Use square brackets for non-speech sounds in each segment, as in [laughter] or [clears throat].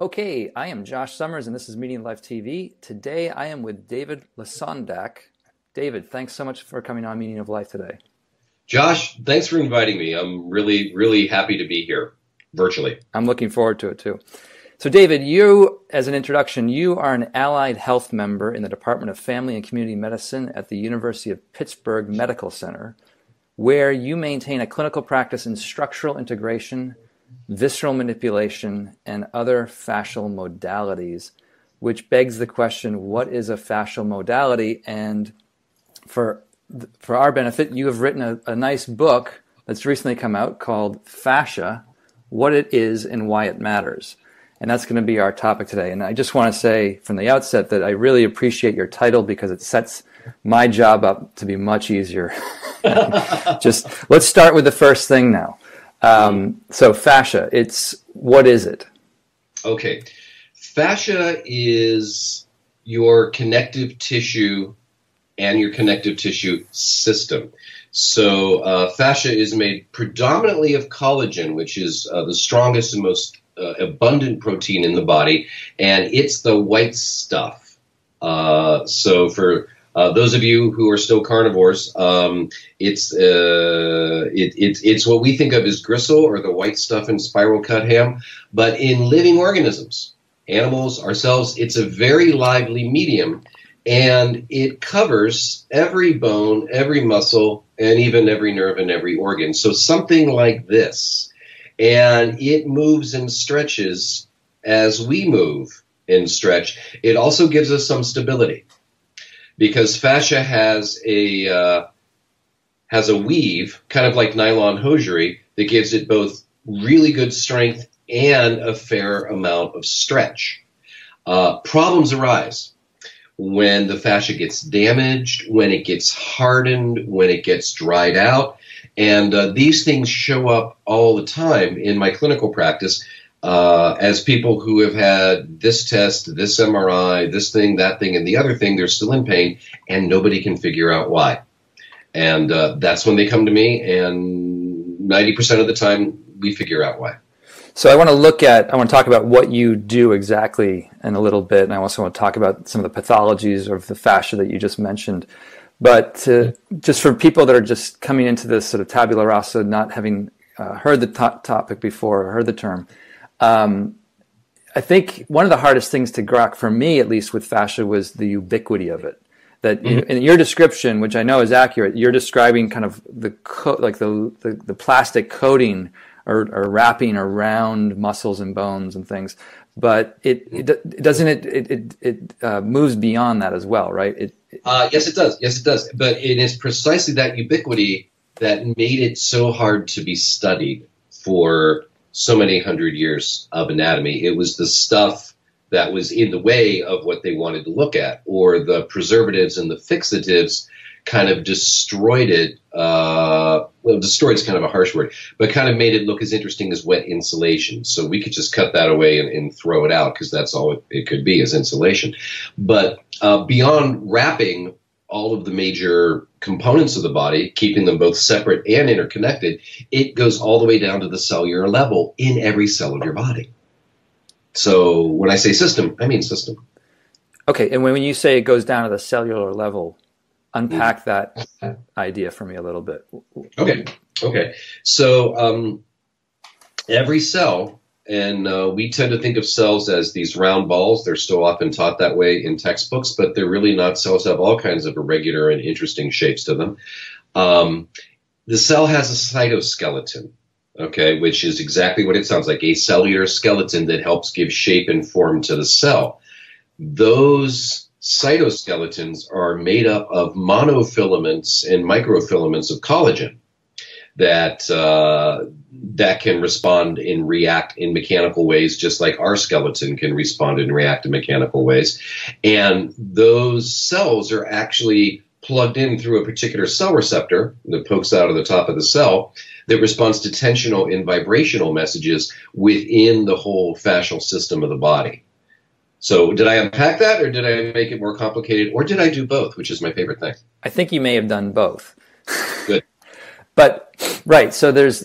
Okay, I am Josh Summers, and this is Meaning of Life TV. Today I am with David Lesondak. David, thanks so much for coming on Meaning of Life today. Josh, thanks for inviting me. I'm really, really happy to be here virtually. I'm looking forward to it too. So, David, you, as an introduction, you are an allied health member in the Department of Family and Community Medicine at the University of Pittsburgh Medical Center, where you maintain a clinical practice in structural integration visceral manipulation, and other fascial modalities, which begs the question what is a fascial modality? And for, for our benefit, you have written a, a nice book that's recently come out called Fascia What It Is and Why It Matters. And that's going to be our topic today. And I just want to say from the outset that I really appreciate your title because it sets my job up to be much easier. [laughs] [laughs] just let's start with the first thing now. Um, so fascia, it's what is it? Okay, fascia is your connective tissue and your connective tissue system. So uh, fascia is made predominantly of collagen, which is uh, the strongest and most uh, abundant protein in the body, and it's the white stuff. Uh, so for uh, those of you who are still carnivores, um, it's uh, it, it, it's what we think of as gristle or the white stuff in spiral cut ham. But in living organisms, animals, ourselves, it's a very lively medium, and it covers every bone, every muscle, and even every nerve and every organ. So something like this, and it moves and stretches as we move and stretch. It also gives us some stability because fascia has a uh, has a weave, kind of like nylon hosiery, that gives it both really good strength and a fair amount of stretch. Uh, problems arise when the fascia gets damaged, when it gets hardened, when it gets dried out. And uh, these things show up all the time in my clinical practice uh, as people who have had this test, this MRI, this thing, that thing, and the other thing, they're still in pain, and nobody can figure out why. And uh, that's when they come to me, and 90% of the time, we figure out why. So I want to look at, I want to talk about what you do exactly in a little bit, and I also want to talk about some of the pathologies of the fascia that you just mentioned. But just for people that are just coming into this sort of tabula rasa, not having uh, heard the to- topic before, or heard the term, um, I think one of the hardest things to grok for me, at least with fascia, was the ubiquity of it. That mm-hmm. in your description, which I know is accurate, you're describing kind of the co- like the, the, the plastic coating or, or, wrapping around muscles and bones and things. But it, it, it doesn't it it it, it uh, moves beyond that as well, right? It, uh, yes, it does. Yes, it does. But it is precisely that ubiquity that made it so hard to be studied for so many hundred years of anatomy. It was the stuff that was in the way of what they wanted to look at, or the preservatives and the fixatives kind of destroyed it. Uh, well, destroyed is kind of a harsh word, but kind of made it look as interesting as wet insulation. So we could just cut that away and, and throw it out because that's all it, it, could be is insulation. But uh, beyond wrapping all of the major components of the body, keeping them both separate and interconnected, it goes all the way down to the cellular level in every cell of your body. So when I say system, I mean system. Okay, and when you say it goes down to the cellular level, unpack that idea for me a little bit. Okay, okay. So um, every cell and uh, we tend to think of cells as these round balls. They're still often taught that way in textbooks, but they're really not. Cells have all kinds of irregular and interesting shapes to them. Um, the cell has a cytoskeleton, okay, which is exactly what it sounds like a cellular skeleton that helps give shape and form to the cell. Those cytoskeletons are made up of monofilaments and microfilaments of collagen that uh, that can respond and react in mechanical ways, just like our skeleton can respond and react in mechanical ways. And those cells are actually plugged in through a particular cell receptor that pokes out of the top of the cell that responds to tensional and vibrational messages within the whole fascial system of the body. So, did I unpack that, or did I make it more complicated, or did I do both, which is my favorite thing? I think you may have done both. Good. But Right. So there's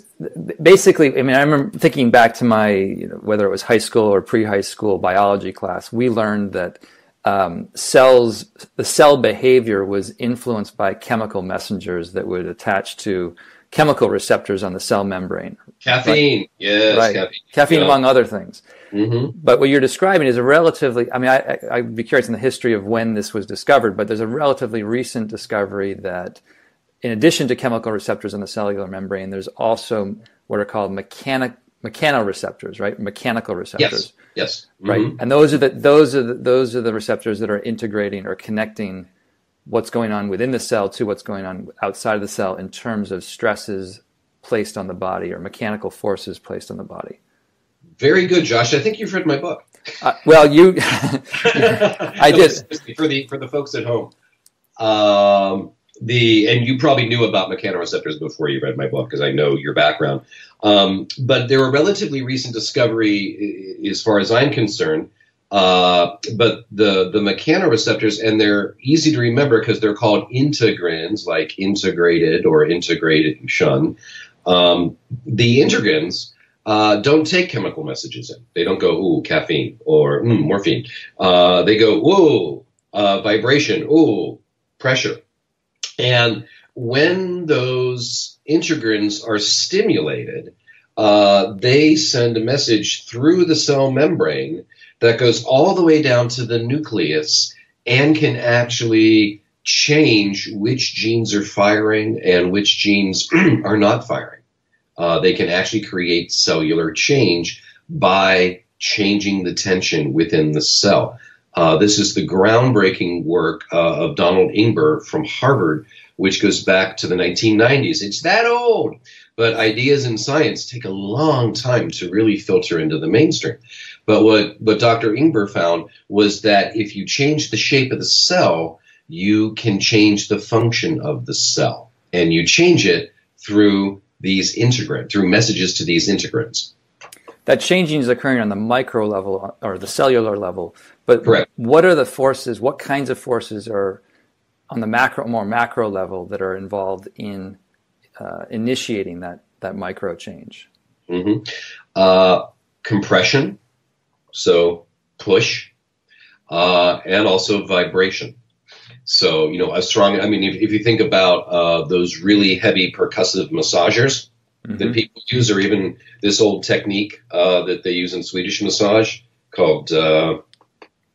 basically, I mean, I remember thinking back to my, you know, whether it was high school or pre-high school biology class, we learned that um, cells, the cell behavior was influenced by chemical messengers that would attach to chemical receptors on the cell membrane. Caffeine, right? yes, right. caffeine, caffeine yeah. among other things. Mm-hmm. But what you're describing is a relatively, I mean, I, I, would be curious in the history of when this was discovered, but there's a relatively recent discovery that in addition to chemical receptors in the cellular membrane, there's also what are called mechanic mechanoreceptors, right? Mechanical receptors. Yes. Yes. Mm-hmm. Right. And those are the those are the, those are the receptors that are integrating or connecting what's going on within the cell to what's going on outside of the cell in terms of stresses placed on the body or mechanical forces placed on the body. Very good, Josh. I think you've read my book. Uh, well, you, [laughs] [laughs] I did [laughs] for the for the folks at home. Um, the and you probably knew about mechanoreceptors before you read my book because I know your background. Um, but they're a relatively recent discovery as far as I'm concerned. Uh, but the the mechanoreceptors and they're easy to remember because they're called integrins, like integrated or integrated shun. Um, the integrins uh, don't take chemical messages in. They don't go, ooh, caffeine or mm, morphine. Uh, they go, ooh, uh, vibration, ooh, pressure. And when those integrins are stimulated, uh, they send a message through the cell membrane that goes all the way down to the nucleus and can actually change which genes are firing and which genes [clears throat] are not firing. Uh, they can actually create cellular change by changing the tension within the cell. Uh, this is the groundbreaking work uh, of Donald Ingber from Harvard, which goes back to the 1990s. It's that old, but ideas in science take a long time to really filter into the mainstream. But what, what Dr. Ingber found was that if you change the shape of the cell, you can change the function of the cell. And you change it through these integrins, through messages to these integrins. That changing is occurring on the micro level or the cellular level. But Correct. what are the forces, what kinds of forces are on the macro, more macro level that are involved in uh, initiating that, that micro change? Mm-hmm. Uh, compression, so push, uh, and also vibration. So, you know, a strong, I mean, if, if you think about uh, those really heavy percussive massagers mm-hmm. that people use, or even this old technique uh, that they use in Swedish massage called uh,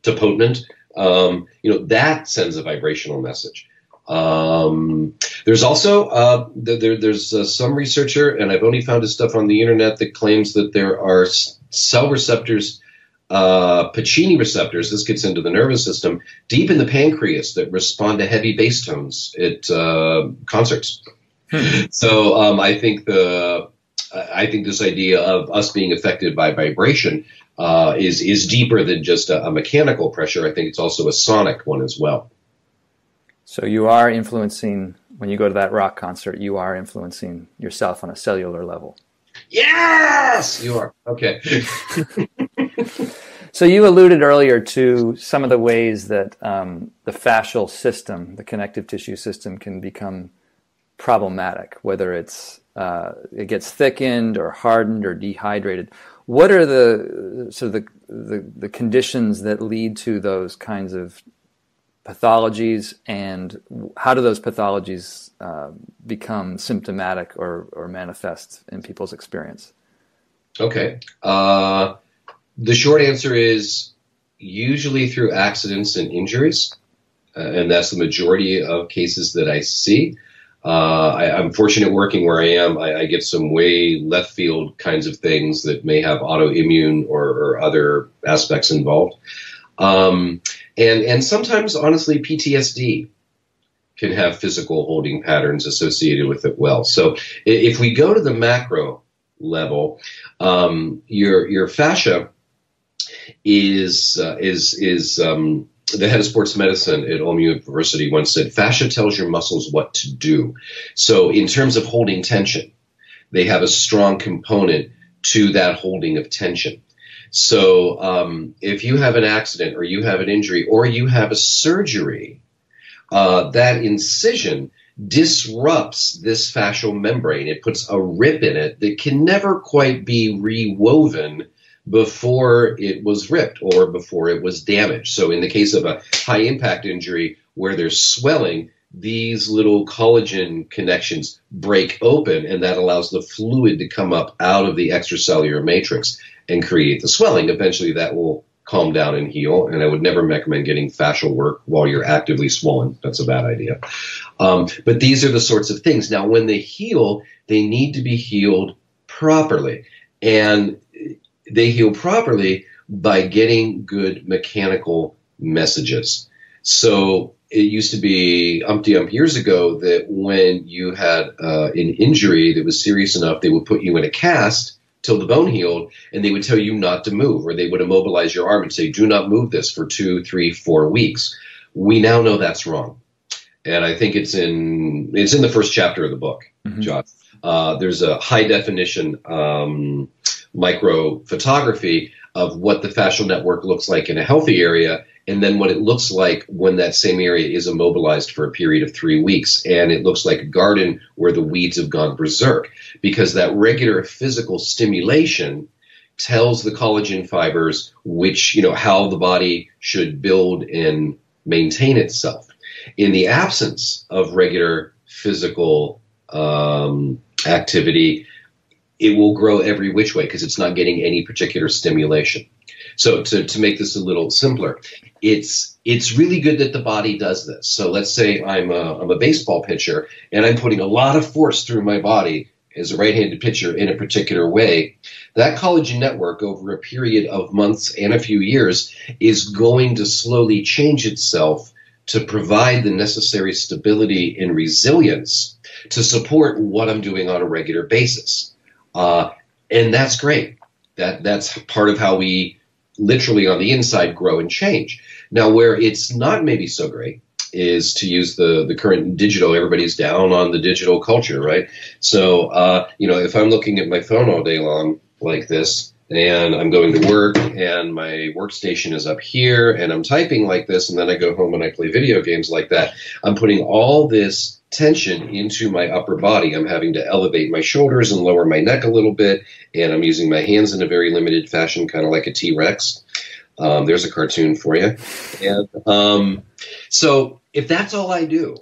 tapotement, um, you know, that sends a vibrational message. Um, there's also uh, there, there's uh, some researcher, and I've only found his stuff on the internet that claims that there are cell receptors uh, Pacini receptors, this gets into the nervous system, deep in the pancreas that respond to heavy bass tones at uh, concerts. [laughs] So um, I think the I think this idea of us being affected by vibration uh, is is deeper than just a, a, mechanical pressure. I think it's also a sonic one as well. So you are influencing when you go to that rock concert. You are influencing yourself on a cellular level. Yes, you are okay. [laughs] So you alluded earlier to some of the ways that um, the fascial system, the connective tissue system, can become problematic, whether it's uh, it gets thickened or hardened or dehydrated. What are the sort of the, the, the conditions that lead to those kinds of pathologies, and how do those pathologies uh, become symptomatic or, or manifest in people's experience? Okay. Uh, the short answer is usually through accidents and injuries, uh, and that's the majority of cases that I see. Uh, I, am fortunate working where I am. I, I, get some way left field kinds of things that may have autoimmune or, or other aspects involved. Um, and, and sometimes, honestly, PTSD can have physical holding patterns associated with it well. So if we go to the macro level, um, your, your fascia is uh, is is um, the head of sports medicine at Ulm University once said, "Fascia tells your muscles what to do." So, in terms of holding tension, they have a strong component to that holding of tension. So, um, if you have an accident or you have an injury or you have a surgery, uh, that incision disrupts this fascial membrane. It puts a rip in it that can never quite be rewoven before it was ripped or before it was damaged. So, in the case of a high impact injury where there's swelling, these little collagen connections break open, and that allows the fluid to come up out of the extracellular matrix and create the swelling. Eventually, that will calm down and heal. And I would never recommend getting fascial work while you're actively swollen. That's a bad idea. Um, but these are the sorts of things. Now, when they heal, they need to be healed properly. And they heal properly by getting good mechanical messages. So it used to be umpty ump years ago that when you had uh, an injury that was serious enough, they would put you in a cast till the bone healed, and they would tell you not to move, or they would immobilize your arm and say, "Do not move this for two, three, four weeks." We now know that's wrong, and I think it's in it's in the first chapter of the book, mm-hmm. John. Uh, there's a high definition um, micro photography of what the fascial network looks like in a healthy area and then what it looks like when that same area is immobilized for a period of three weeks. And it looks like a garden where the weeds have gone berserk because that regular physical stimulation tells the collagen fibers which, you know, how the body should build and maintain itself. In the absence of regular physical um, activity, it will grow every which way because it's not getting any particular stimulation. So to, to make this a little simpler, it's it's really good that the body does this. So let's say I'm a, I'm a baseball pitcher and I'm putting a lot of force through my body as a right-handed pitcher in a particular way. That collagen network over a period of months and a few years is going to slowly change itself to provide the necessary stability and resilience to support what I'm doing on a regular basis. Uh, and that's great. That that's part of how we literally on the inside grow and change. Now, where it's not maybe so great is to use the the current digital. Everybody's down on the digital culture, right? So, uh, you know, if I'm looking at my phone all day long like this, and I'm going to work, and my workstation is up here, and I'm typing like this, and then I go home and I play video games like that. I'm putting all this tension into my upper body. I'm having to elevate my shoulders and lower my neck a little bit, and I'm using my hands in a very limited fashion, kind of like a T Rex. Um, there's a cartoon for you. And um, so, if that's all I do,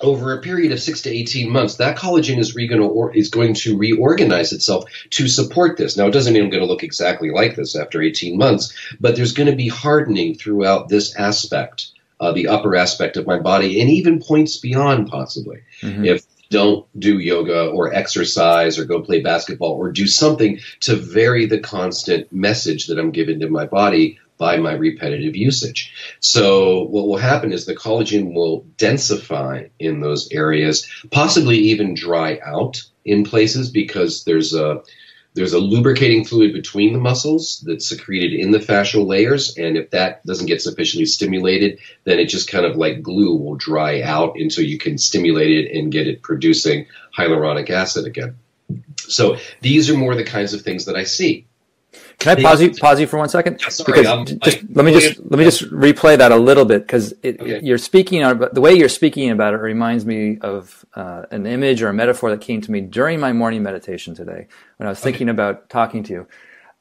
over a period of six to 18 months, that collagen is, re- or, is going to reorganize itself to support this. Now, it doesn't mean I'm going to look exactly like this after 18 months, but there's going to be hardening throughout this aspect uh, the upper aspect of my body, and even points beyond possibly. Mm-hmm. If don't do yoga or exercise or go play basketball or do something to vary the constant message that I'm giving to my body by my repetitive usage. So what will happen is the collagen will densify in those areas, possibly even dry out in places because there's a there's a lubricating fluid between the muscles that's secreted in the fascial layers, and if that doesn't get sufficiently stimulated, then it just kind of like glue will dry out until you can stimulate it and get it producing hyaluronic acid again. So these are more the kinds of things that I see. Can I pause you, pause you for one second? Yeah, sorry, because just, let me just let me just replay that a little bit because okay. you're speaking about the way you're speaking about it reminds me of uh, an image or a metaphor that came to me during my morning meditation today when I was thinking okay. about talking to you.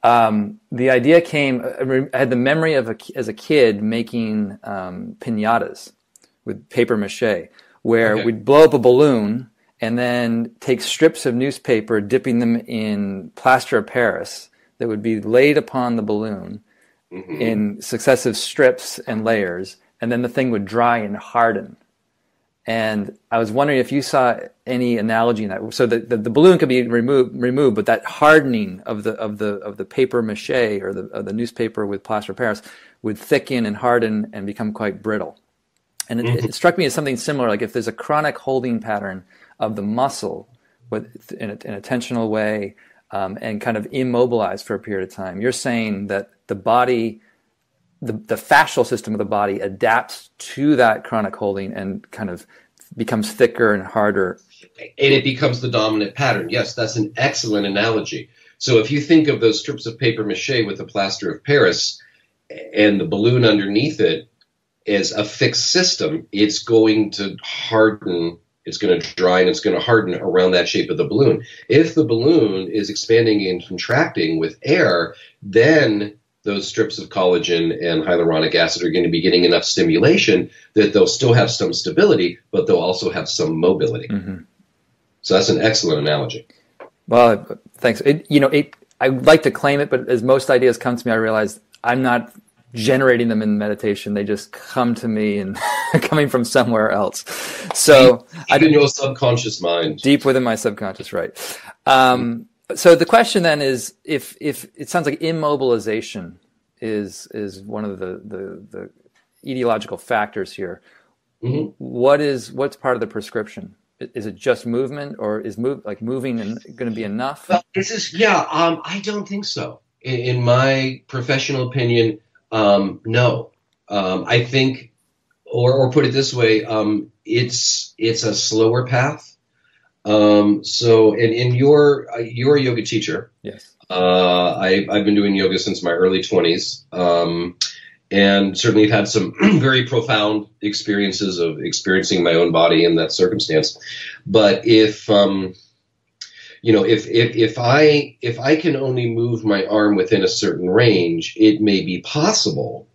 Um, the idea came. I had the memory of a, as a kid making um, pinatas with paper mache, where okay. we'd blow up a balloon and then take strips of newspaper, dipping them in plaster of Paris that would be laid upon the balloon mm-hmm. in successive strips and layers, and then the thing would dry and harden. And I was wondering if you saw any analogy in that. So the, the, the, balloon could be removed, removed, but that hardening of the of the of the paper mache or the of the newspaper with plaster Paris would thicken and harden and become quite brittle. And it, mm-hmm. it struck me as something similar. Like if there's a chronic holding pattern of the muscle, with in a, in a tensional way, um, and kind of immobilized for a period of time. You're saying that the body, the, the fascial system of the body adapts to that chronic holding and kind of becomes thicker and harder. And it becomes the dominant pattern. Yes, that's an excellent analogy. So if you think of those strips of paper mache with the plaster of Paris and the balloon underneath it, as a fixed system, it's going to harden. It's going to dry and it's going to harden around that shape of the balloon. If the balloon is expanding and contracting with air, then those strips of collagen and hyaluronic acid are going to be getting enough stimulation that they'll still have some stability, but they'll also have some mobility. Mm-hmm. So that's an excellent analogy. Well, thanks. It, you know, it, I like to claim it, but as most ideas come to me, I realize I'm not generating them in meditation. They just come to me and [laughs] coming from somewhere else. So deep in your subconscious mind, deep within my subconscious, right? Um, so the question then is, if if it sounds like immobilization is is one of the the, the etiological factors here. Mm-hmm. What is what's part of the prescription? Is it just movement, or is move like moving going to be enough? Well, this is yeah. Um, I don't think so. In, in my professional opinion, um, no. Um, I think, or or put it this way, um, it's it's a slower path. Um, so, and in your uh, you're a yoga teacher. Yes. Uh, I, I've been doing yoga since my early 20s. Um, and certainly have had some [clears throat] very profound experiences of experiencing my own body in that circumstance. But if um, you know, if, if if I if I can only move my arm within a certain range, it may be possible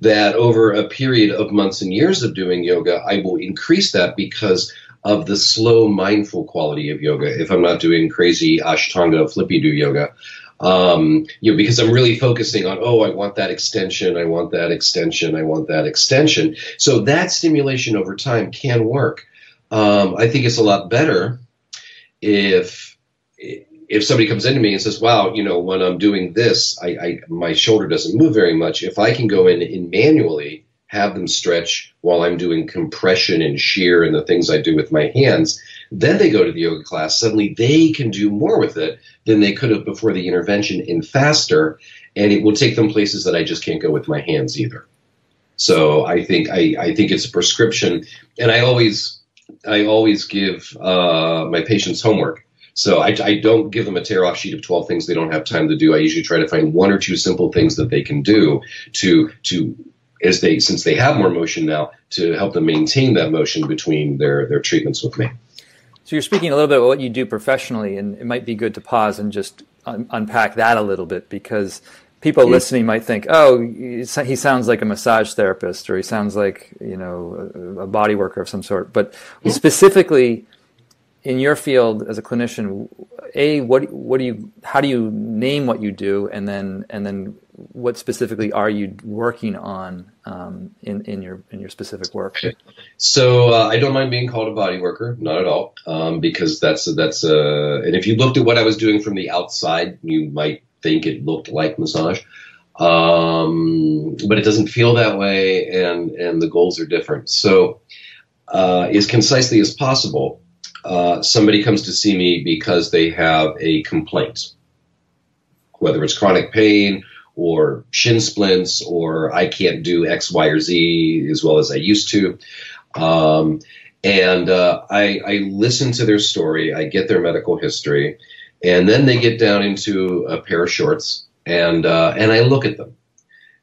that over a period of months and years of doing yoga, I will increase that because of the slow, mindful quality of yoga. If I'm not doing crazy Ashtanga flippy do yoga, um, you know, because I'm really focusing on, oh, I want that extension, I want that extension, I want that extension. So that stimulation over time can work. Um, I think it's a lot better if if somebody comes into me and says, "Wow, you know, when I'm doing this, I, I my shoulder doesn't move very much." If I can go in and manually have them stretch while I'm doing compression and shear and the things I do with my hands, then they go to the yoga class. Suddenly they can do more with it than they could have before the intervention and faster. And it will take them places that I just can't go with my hands either. So I think I, I think it's a prescription, and I always I always give uh, my patients homework. So I, I, don't give them a tear off sheet of 12 things they don't have time to do. I usually try to find one or two simple things that they can do to to as they since they have more motion now to help them maintain that motion between their their treatments with me. So you're speaking a little bit about what you do professionally, and it might be good to pause and just un- unpack that a little bit because people listening might think, "Oh, he sounds like a massage therapist, or he sounds like you know a, body worker of some sort." But specifically in your field as a clinician, a what what do you how do you name what you do, and then and then what specifically are you working on um, in in your in your specific work? So uh, I don't mind being called a body worker, not at all, um, because that's that's uh, and if you looked at what I was doing from the outside, you might think it looked like massage, um, but it doesn't feel that way, and and the goals are different. So uh, as concisely as possible, uh, somebody comes to see me because they have a complaint, whether it's chronic pain or shin splints, or I can't do X, Y, or Z as well as I used to. Um, and uh, I, I, listen to their story, I get their medical history, and then they get down into a pair of shorts, and uh, and I look at them,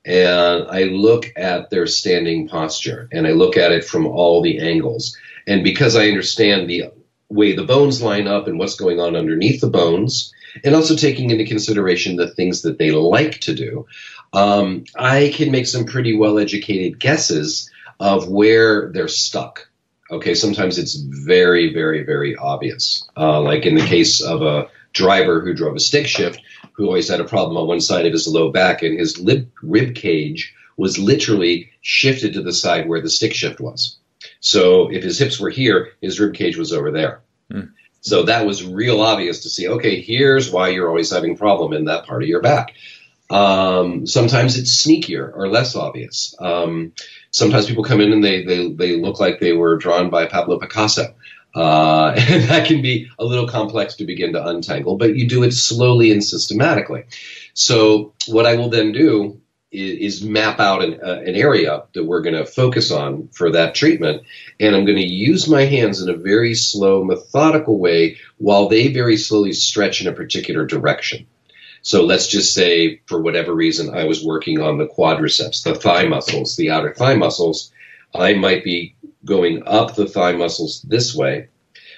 and I look at their standing posture, and I look at it from all the angles, and because I understand the way the bones line up and what's going on underneath the bones, and also taking into consideration the things that they like to do, um, I can make some pretty well educated guesses of where they're stuck. Okay, sometimes it's very, very, very obvious. Uh, like in the case of a driver who drove a stick shift, who always had a problem on one side of his low back, and his lib, rib cage was literally shifted to the side where the stick shift was. So if his hips were here, his rib cage was over there. Mm. So that was real obvious to see. Okay, here's why you're always having problem in that part of your back. Um, sometimes it's sneakier or less obvious. Um, sometimes people come in and they, they they look like they were drawn by Pablo Picasso. Uh, [laughs] and that can be a little complex to begin to untangle, but you do it slowly and systematically. So what I will then do is, map out an, uh, an area that we're going to focus on for that treatment. And I'm going to use my hands in a very slow, methodical way while they very slowly stretch in a particular direction. So let's just say, for whatever reason, I was working on the quadriceps, the thigh muscles, the outer thigh muscles. I might be going up the thigh muscles this way,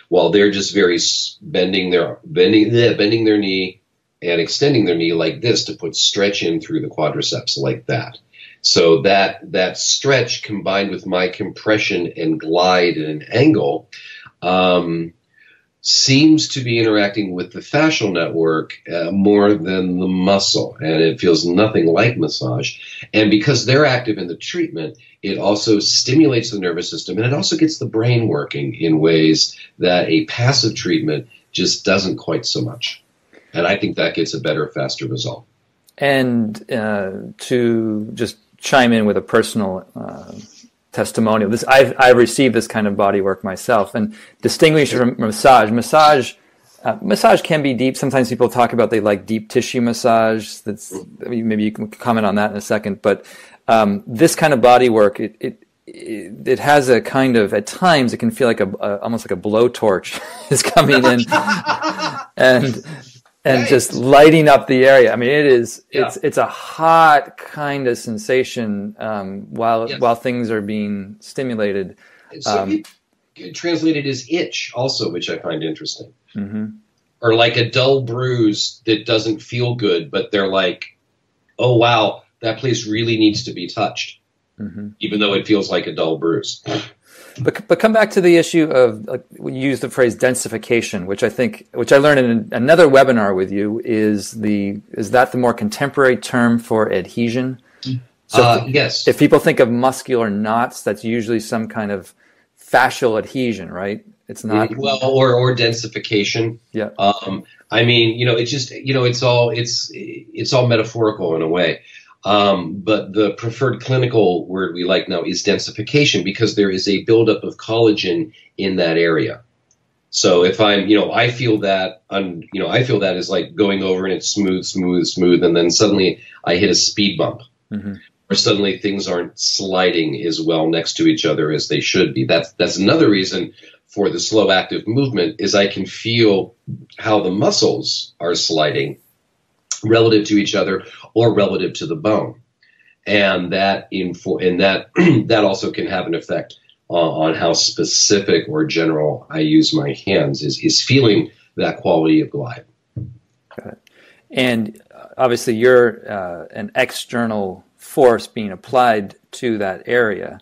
while they're just very bending their bending bending their knee and extending their knee like this to put stretch in through the quadriceps like that. So that that stretch combined with my compression and glide and angle um, seems to be interacting with the fascial network uh, more than the muscle, and it feels nothing like massage. And because they're active in the treatment, it also stimulates the nervous system, and it also gets the brain working in ways that a passive treatment just doesn't quite so much. And I think that gets a better, faster result. And uh, to just chime in with a personal uh, testimonial. This I've I've received this kind of body work myself, and distinguished from massage. Massage. Uh, massage can be deep. Sometimes people talk about they like deep tissue massage. That's maybe you can comment on that in a second. But um, this kind of body work, it, it it, has a kind of at times it can feel like a, a almost like a blowtorch [laughs] is coming in, [laughs] and and right. just lighting up the area. I mean, it is yeah. it's it's a hot kind of sensation um, while yes. while things are being stimulated. So um, translated as itch, also, which I find interesting, mm-hmm. or like a dull bruise that doesn't feel good, but they're like, oh wow, that place really needs to be touched, mm-hmm. even though it feels like a dull bruise. But but come back to the issue of like, we use the phrase densification, which I think, which I learned in another webinar with you, is the is that the more contemporary term for adhesion? So uh, if, yes. If people think of muscular knots, that's usually some kind of fascial adhesion, right? It's not well, or or densification. Yeah. Um, I mean, you know, it's just you know, it's all it's it's all metaphorical in a way. Um, but the preferred clinical word we like now is densification because there is a buildup of collagen in that area. So if I'm, you know, I feel that, I'm, you know, I feel that is like going over and it's smooth, smooth, smooth, and then suddenly I hit a speed bump, mm-hmm. or suddenly things aren't sliding as well next to each other as they should be. That's that's another reason for the slow active movement is I can feel how the muscles are sliding relative to each other or relative to the bone. And that info, and that [clears throat] that also can have an effect uh, on how specific or general I use my hands is is feeling that quality of glide. And uh, obviously, you're uh, an external force being applied to that area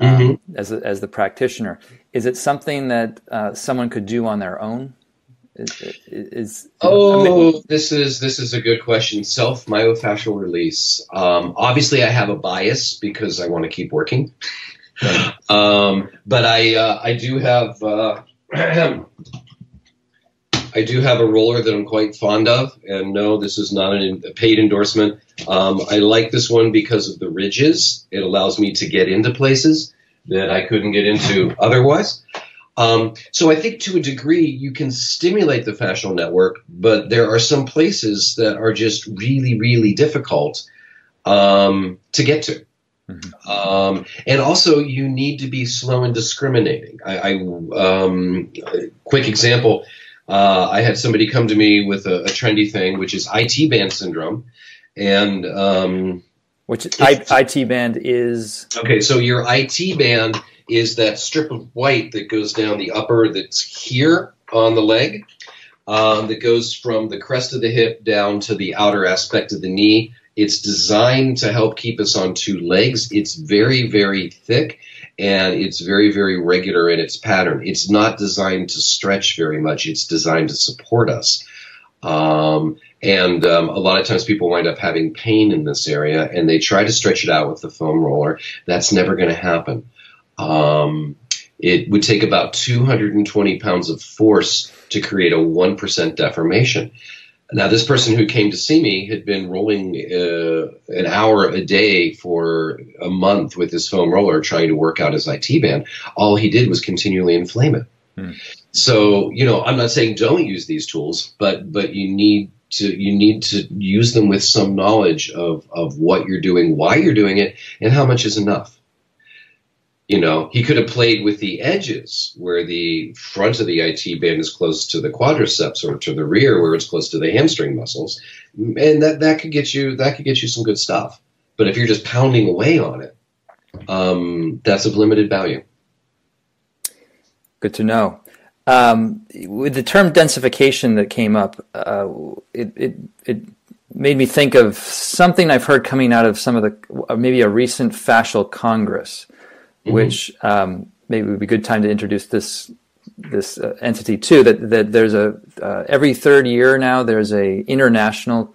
um, mm-hmm. as a, as the practitioner. Is it something that uh, someone could do on their own? Is, is oh, this is this is a good question. Self myofascial release. Um, obviously, I have a bias because I want to keep working. [laughs] um, but I uh, I do have uh, [clears throat] I do have a roller that I'm quite fond of, and no, this is not an, a paid endorsement. Um, I like this one because of the ridges. It allows me to get into places that I couldn't get into otherwise. Um, so I think to a degree you can stimulate the fascial network, but there are some places that are just really, really difficult um, to get to. Mm-hmm. Um, and also, you need to be slow and discriminating. I, I um, quick example: uh, I had somebody come to me with a, a, trendy thing, which is IT band syndrome, and um, which IT band is okay. So your IT band is that strip of white that goes down the upper that's here on the leg, um, that goes from the crest of the hip down to the outer aspect of the knee. It's designed to help keep us on two legs. It's very, very thick and it's very, very regular in its pattern. It's not designed to stretch very much. It's designed to support us. Um, and um, a lot of times people wind up having pain in this area and they try to stretch it out with the foam roller. That's never going to happen. Um, it would take about 220 pounds of force to create a 1% deformation. Now, this person who came to see me had been rolling uh, an hour a day for a month with his foam roller trying to work out his IT band. All he did was continually inflame it. Hmm. So, you know, I'm not saying don't use these tools, but but you need to you need to use them with some knowledge of of what you're doing, why you're doing it, and how much is enough you know, he could have played with the edges where the front of the IT band is close to the quadriceps or to the rear where it's close to the hamstring muscles. And that, that could get you that could get you some good stuff. But if you're just pounding away on it, um, that's of limited value. Good to know. Um, with the term densification that came up, uh, it, it, it made me think of something I've heard coming out of some of the maybe a recent fascial congress mm-hmm. which um, maybe would be a good time to introduce this this uh, entity too. That that there's a uh, every third year now there's a international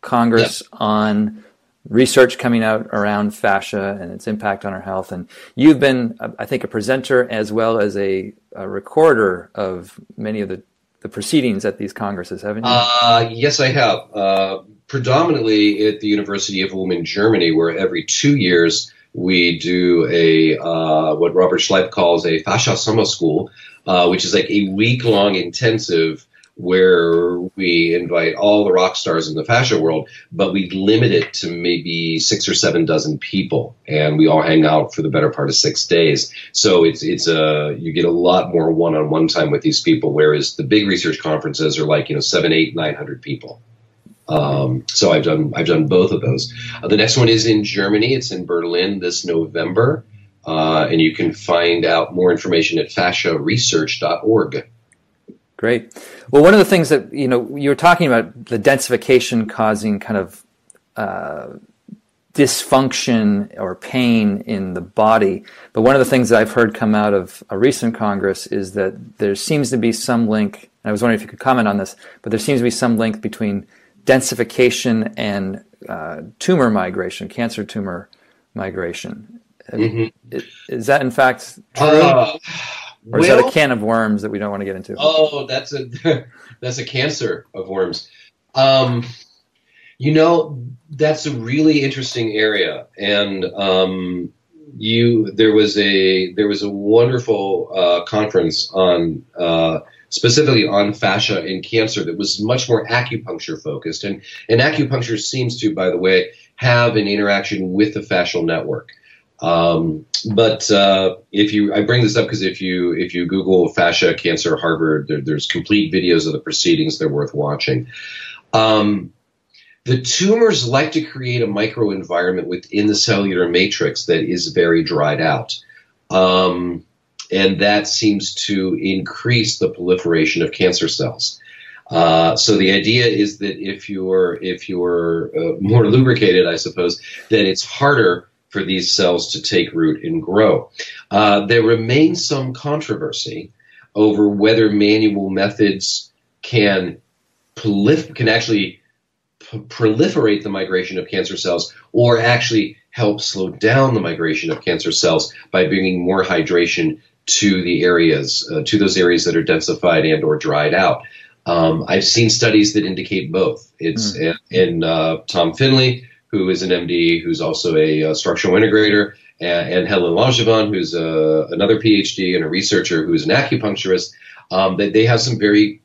congress yep. on research coming out around fascia and its impact on our health. And you've been, uh, I think, a presenter as well as a, a recorder of many of the, the proceedings at these congresses, haven't you? Uh, yes, I have. Uh, predominantly at the University of Ulm in Germany, where every two years we do a uh, what Robert Schleip calls a fascia summer school, uh, which is like a week long intensive where we invite all the rock stars in the fascia world, but we limit it to maybe six or seven dozen people, and we all hang out for the better part of six days. So it's it's a you get a lot more one on one time with these people, whereas the big research conferences are like you know seven, eight, nine hundred people. Um, so I've done I've done both of those. Uh, the next one is in Germany. It's in Berlin this November, uh, and you can find out more information at fasciaresearch.org. Great. Well, one of the things that you know you were talking about the densification causing kind of uh, dysfunction or pain in the body. But one of the things that I've heard come out of a recent Congress is that there seems to be some link. I was wondering if you could comment on this, but there seems to be some link between densification and uh, tumor migration, cancer tumor migration. Mm-hmm. Is, that in fact true? Uh, or is well, that a can of worms that we don't want to get into? Oh, that's a [laughs] that's a cancer of worms. Um, you know, that's a really interesting area, and um, you there was a there was a wonderful uh, conference on uh, specifically on fascia and cancer that was much more acupuncture focused. And, and acupuncture seems to, by the way, have an interaction with the fascial network. Um, but uh, if you, I bring this up because if you if you Google fascia cancer Harvard, there, there's complete videos of the proceedings. They're worth watching. Um, the tumors like to create a microenvironment within the cellular matrix that is very dried out. Um, and that seems to increase the proliferation of cancer cells. Uh, so the idea is that if you're if you're uh, more lubricated, I suppose, then it's harder for these cells to take root and grow. Uh, there remains some controversy over whether manual methods can prolif- can actually p- proliferate the migration of cancer cells or actually help slow down the migration of cancer cells by bringing more hydration to the areas, uh, to those areas that are densified and or dried out. Um, I've seen studies that indicate both. It's mm. in, uh, Tom Findley, who is an MD, who's also a, a structural integrator, and, and Helen Langevin, who's a, another PhD and a researcher who's an acupuncturist. Um, that they have some very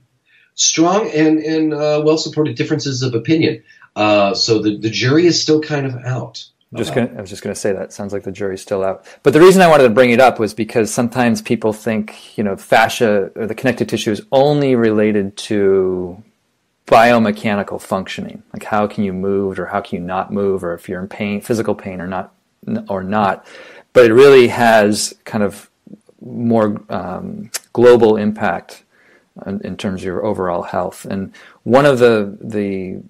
strong and, and uh, well supported differences of opinion. Uh, so the, the jury is still kind of out. Just gonna, I was just going to say that. Sounds like the jury's still out. But the reason I wanted to bring it up was because sometimes people think, you know, fascia or the connective tissue is only related to biomechanical functioning. Like how can you move or how can you not move or if you're in pain, physical pain or not, or not. But it really has kind of more um, global impact in, in terms of your overall health. And one of the, the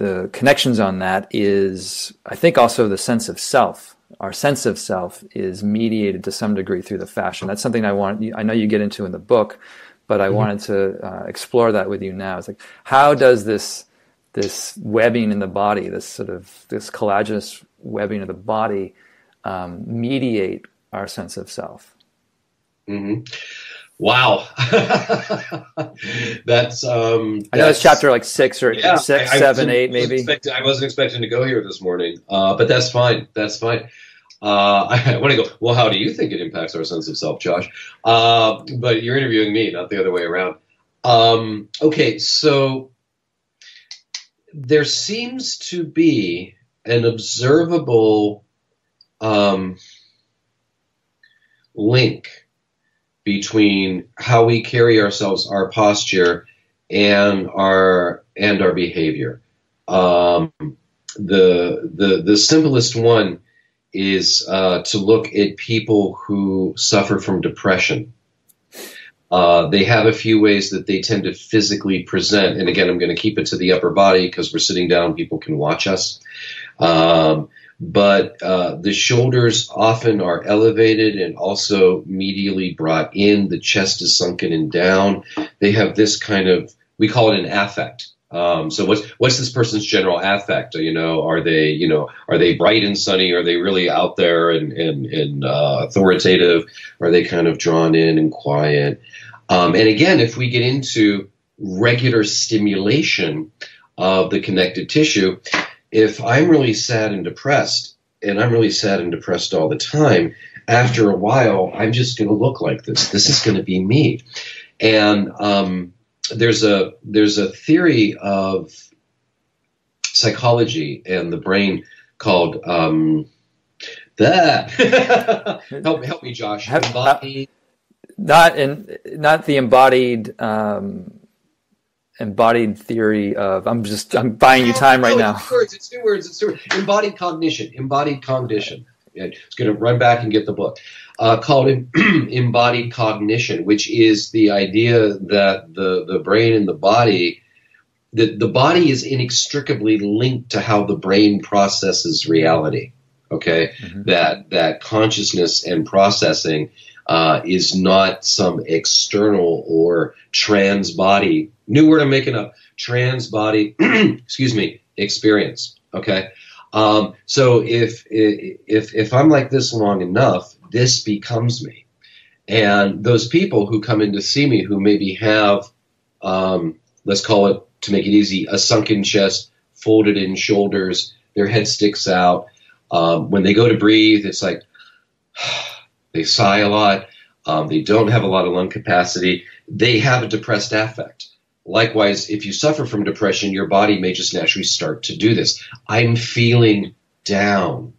the connections on that is, I think, also the sense of self. Our sense of self is mediated to some degree through the fascia. That's something I want. I know you get into in the book, but I mm-hmm. wanted to uh, explore that with you now. It's like, how does this this webbing in the body, this sort of this collagenous webbing of the body, um, mediate our sense of self? Mm-hmm. Wow, [laughs] that's um. I know it's chapter like six or yeah, six, I, seven, I eight, maybe. I wasn't expecting to go here this morning, uh, but that's fine. That's fine. Uh, [laughs] I want to go. Well, how do you think it impacts our sense of self, Josh? Uh, but you're interviewing me, not the other way around. Um, okay, so there seems to be an observable um, link between how we carry ourselves, our posture, and our and our behavior. Um, the the the simplest one is uh, to look at people who suffer from depression. Uh, they have a few ways that they tend to physically present, and again, I'm going to keep it to the upper body because we're sitting down; people can watch us. Um, but uh, the shoulders often are elevated and also medially brought in. The chest is sunken and down. They have this kind of we call it an affect. Um, so what's what's this person's general affect? You know, are they you know are they bright and sunny? Are they really out there and and, and uh, authoritative? Are they kind of drawn in and quiet? Um, and again, if we get into regular stimulation of the connective tissue, if I'm really sad and depressed, and I'm really sad and depressed all the time, after a while, I'm just going to look like this. This is going to be me. And um, there's a there's a theory of psychology and the brain called um, that. [laughs] help help me, Josh. Embodied. Not in not the embodied um, embodied theory of I'm just I'm buying you time right no, now. It's two words. It's two words. It's two words. Embodied cognition. Embodied cognition. It's going to run back and get the book uh, called [clears throat] embodied cognition, which is the idea that the the brain and the body. that the body is inextricably linked to how the brain processes reality. Okay, mm-hmm. that that consciousness and processing uh, is not some external or trans body. New word I'm making up. Trans body, [clears throat] excuse me, experience. Okay. Um, so if, if, if I'm like this long enough, this becomes me. And those people who come in to see me who maybe have, um, let's call it to make it easy, a sunken chest, folded in shoulders, their head sticks out. Um, when they go to breathe, it's like, [sighs] they sigh a lot. Um, they don't have a lot of lung capacity. They have a depressed affect. Likewise, if you suffer from depression, your body may just naturally start to do this. I'm feeling down.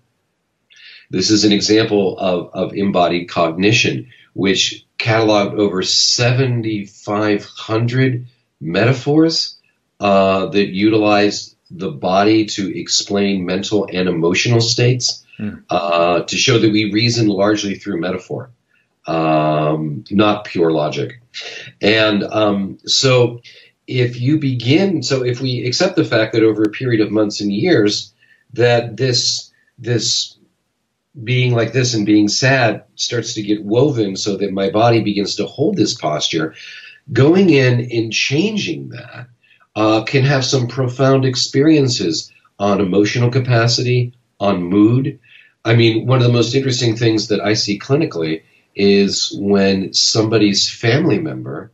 This is an example of, of embodied cognition, which cataloged over 7,500 metaphors uh, that utilize the body to explain mental and emotional states, mm. uh, to show that we reason largely through metaphor, um, not pure logic. And um, so if you begin, so if we accept the fact that over a period of months and years, that this this being like this and being sad starts to get woven so that my body begins to hold this posture, going in and changing that uh, can have some profound experiences on emotional capacity, on mood. I mean, one of the most interesting things that I see clinically is when somebody's family member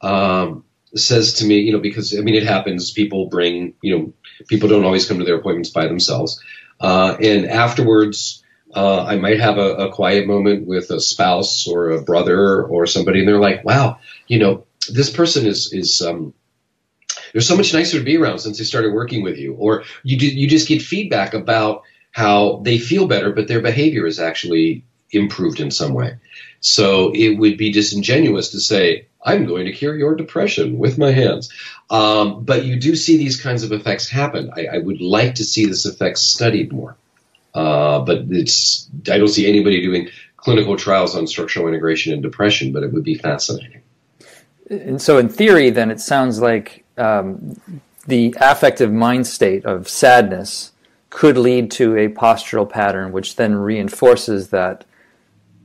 um, says to me, you know, because I mean, it happens. People bring, you know, people don't always come to their appointments by themselves, uh, and afterwards. Uh, I might have a, a, quiet moment with a spouse or a brother or somebody, and they're like, "Wow, you know, this person is is um, they're so much nicer to be around since they started working with you." Or you do, you just get feedback about how they feel better, but their behavior is actually improved in some way. So it would be disingenuous to say, I'm going to cure your depression with my hands. Um, but you do see these kinds of effects happen. I, I would like to see this effect studied more. Uh, but it's I don't see anybody doing clinical trials on structural integration and depression, but it would be fascinating. And so, in theory, then it sounds like um, the affective mind state of sadness could lead to a postural pattern, which then reinforces that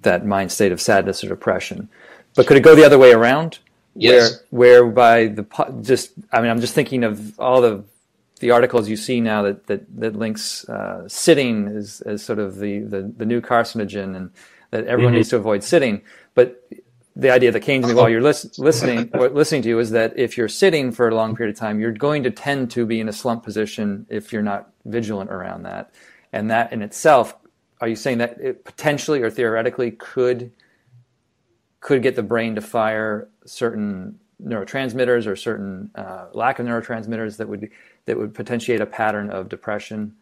that mind state of sadness or depression. But could it go the other way around? Yes. Where, whereby the just, I mean, I'm just thinking of all the the articles you see now that that, that links uh, sitting as, as sort of the, the, the new carcinogen, and that everyone mm-hmm. needs to avoid sitting. But the idea that came to me while you're lis- listening [laughs] listening to you is that if you're sitting for a long period of time, you're going to tend to be in a slump position if you're not vigilant around that, and that in itself are you saying that it potentially or theoretically could could get the brain to fire certain neurotransmitters or certain uh, lack of neurotransmitters that would that would potentiate a pattern of depression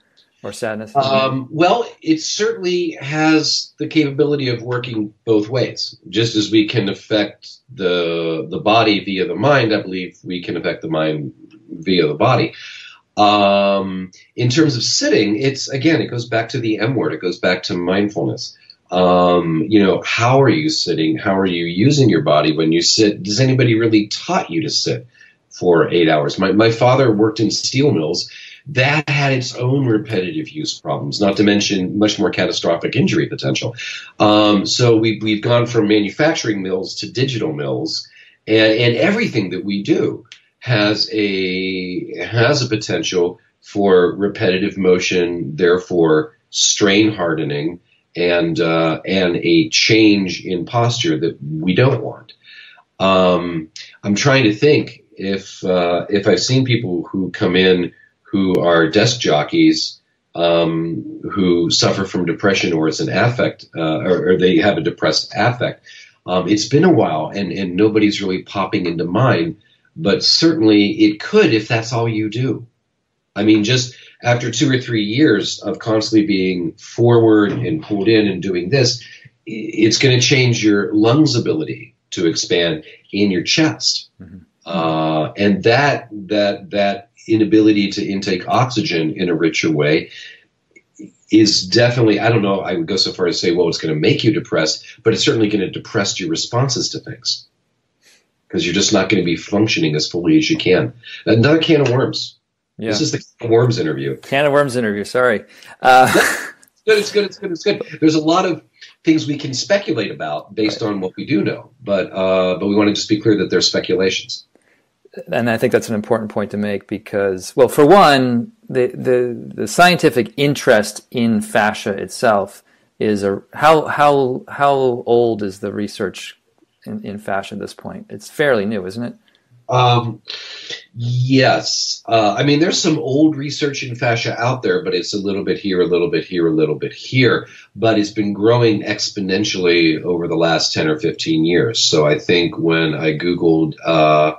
or sadness? Um, well, it certainly has the capability of working both ways. Just as we can affect the the body via the mind, I believe we can affect the mind via the body. Um, in terms of sitting, it's again, it goes back to the M word. It goes back to mindfulness. Um, you know, how are you sitting? How are you using your body when you sit? Does anybody really taught you to sit for eight hours? My my father worked in steel mills that had its own repetitive use problems, not to mention much more catastrophic injury potential. Um, so we, we've gone from manufacturing mills to digital mills, and, and everything that we do has a has a potential for repetitive motion, therefore strain hardening, and uh, and a change in posture that we don't want. Um, I'm trying to think if uh, if I've seen people who come in who are desk jockeys um, who suffer from depression or it's an affect uh, or, or, they have a depressed affect. Um, it's been a while and, and nobody's really popping into mind, but certainly it could if that's all you do. I mean, just after two or three years of constantly being forward and pulled in and doing this, it's going to change your lungs ability to expand in your chest. Mm-hmm. Uh, and that that that inability to intake oxygen in a richer way is definitely I don't know I would go so far as to say well it's going to make you depressed, but it's certainly going to depress your responses to things because you're just not going to be functioning as fully as you can. Another can of worms. Yeah. This is the can of worms interview. Can of worms interview. Sorry. Uh, [laughs] it's good. It's good. It's good. It's good. There's a lot of things we can speculate about based right. on what we do know, but uh, but we want to just be clear that they're speculations and I think that's an important point to make because, well, for one, the the, the scientific interest in fascia itself is a how how how old is the research in, in fascia at this point? It's fairly new, isn't it? Um, yes. Uh, I mean, there's some old research in fascia out there, but it's a little bit here, a little bit here, a little bit here. But it's been growing exponentially over the last 10 or 15 years. So I think when I Googled uh,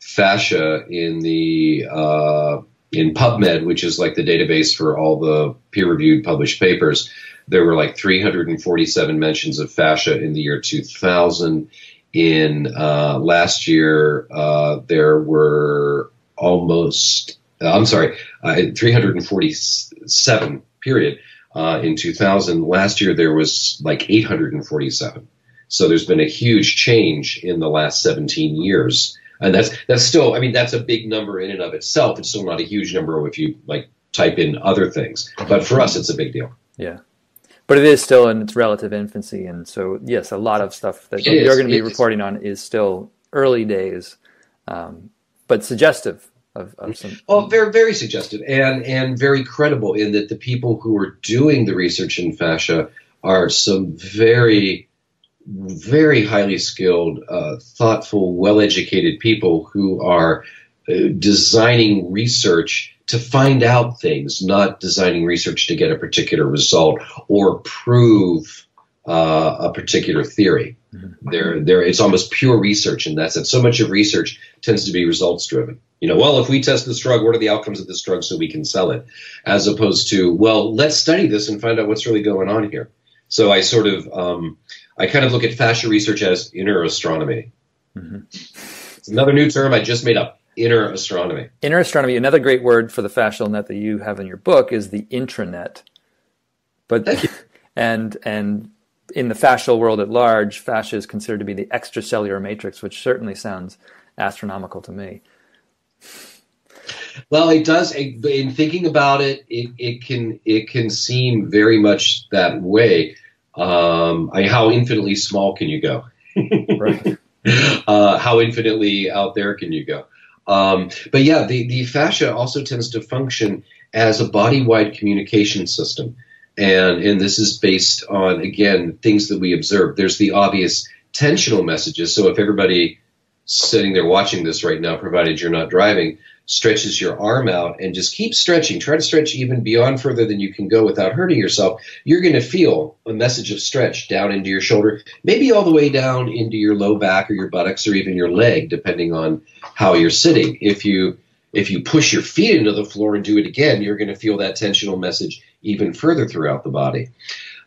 fascia in the uh, in PubMed, which is like the database for all the peer-reviewed published papers, there were like 347 mentions of fascia in the year 2000. In uh, last year, uh, there were almost, uh, I'm sorry, uh, 347 period uh, in 2000. Last year, there was like 847. So there's been a huge change in the last 17 years and that's that's still I mean that's a big number in and of itself. It's still not a huge number if you like type in other things, but for us it's a big deal. Yeah. But it is still in its relative infancy, and so yes, a lot of stuff that it you're going to be reporting on is still early days, um, but suggestive of, of some. Oh, very very suggestive and and very credible in that the people who are doing the research in fascia are some very very highly skilled, uh, thoughtful, well educated people who are designing research to find out things, not designing research to get a particular result or prove uh, a particular theory. Mm-hmm. There, there, it's almost pure research in that sense. So much of research tends to be results driven. You know, well, if we test this drug, what are the outcomes of this drug so we can sell it? As opposed to, well, let's study this and find out what's really going on here. So I sort of, um, I kind of look at fascia research as inner astronomy. Mm-hmm. It's another new term I just made up. Inner astronomy. Inner astronomy. Another great word for the fascial net that you have in your book is the intranet. But and and in the fascial world at large, fascia is considered to be the extracellular matrix, which certainly sounds astronomical to me. Well, it does. In thinking about it, it, it can it can seem very much that way. Um, I, how infinitely small can you go? [laughs] right. Uh, how infinitely out there can you go? Um, but yeah, the, the fascia also tends to function as a body wide communication system. And, and this is based on, again, things that we observe. There's the obvious tensional messages. So if everybody sitting there watching this right now, provided you're not driving, stretches your arm out and just keep stretching. Try to stretch even beyond further than you can go without hurting yourself. You're going to feel a message of stretch down into your shoulder, maybe all the way down into your low back or your buttocks or even your leg, depending on how you're sitting. If you If you push your feet into the floor and do it again, you're going to feel that tensional message even further throughout the body.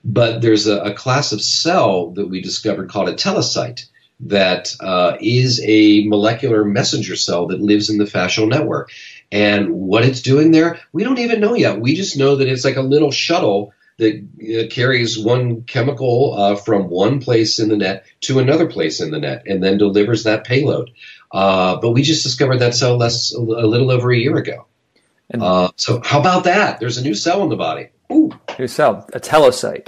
But there's a, a class of cell that we discovered called a telocyte that uh, is a molecular messenger cell that lives in the fascial network. And what it's doing there, we don't even know yet. We just know that it's like a little shuttle that uh, carries one chemical uh, from one place in the net to another place in the net and then delivers that payload. Uh, but we just discovered that cell less a little over a year ago. Uh, so how about that? There's a new cell in the body. Ooh. New cell, a telecyte.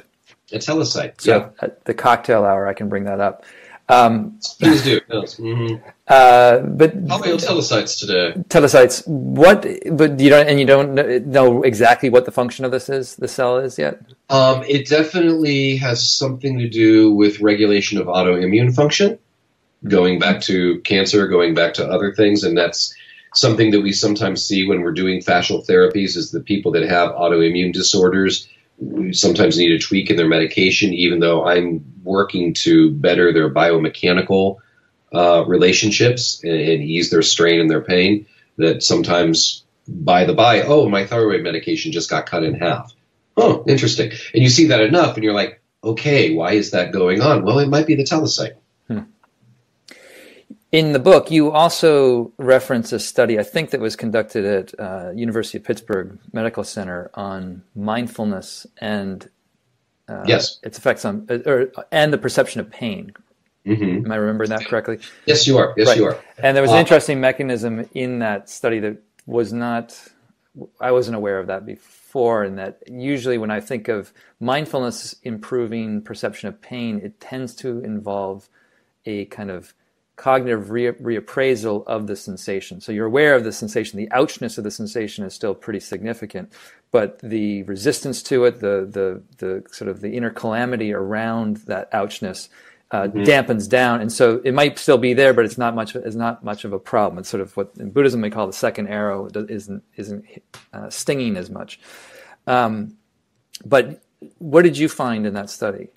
A telocyte. So yeah. At the cocktail hour, I can bring that up. Um, Please do. Yes. Mm-hmm. Uh, but how about telecytes today? Telecytes. What? But you don't, and you don't know exactly what the function of this is. The cell is yet. Um, it definitely has something to do with regulation of autoimmune function, going back to cancer, going back to other things, and that's something that we sometimes see when we're doing fascial therapies. Is the people that have autoimmune disorders sometimes need a tweak in their medication, even though I'm working to better their biomechanical uh, relationships and, and, ease their strain and their pain. That sometimes, by the by, oh, my thyroid medication just got cut in half. Oh, interesting. And you see that enough, and you're like, okay, why is that going on? Well, it might be the telocyte. In the book, you also reference a study, I think that was conducted at uh, University of Pittsburgh Medical Center on mindfulness and uh, yes, its effects on uh, or, and the perception of pain. Mm-hmm. Am I remembering that correctly? Yes, you are. Yes, right. you are. And there was an uh, interesting mechanism in that study that was not. I wasn't aware of that before, and that usually when I think of mindfulness improving perception of pain, it tends to involve a kind of cognitive re- reappraisal of the sensation. So you're aware of the sensation. The ouchness of the sensation is still pretty significant, but the resistance to it, the the the sort of the inner calamity around that ouchness. Uh, mm-hmm. dampens down, and so it might still be there, but it's not much. It's not much of a problem. It's sort of what in Buddhism we call the second arrow. It isn't isn't uh, stinging as much. Um, but what did you find in that study?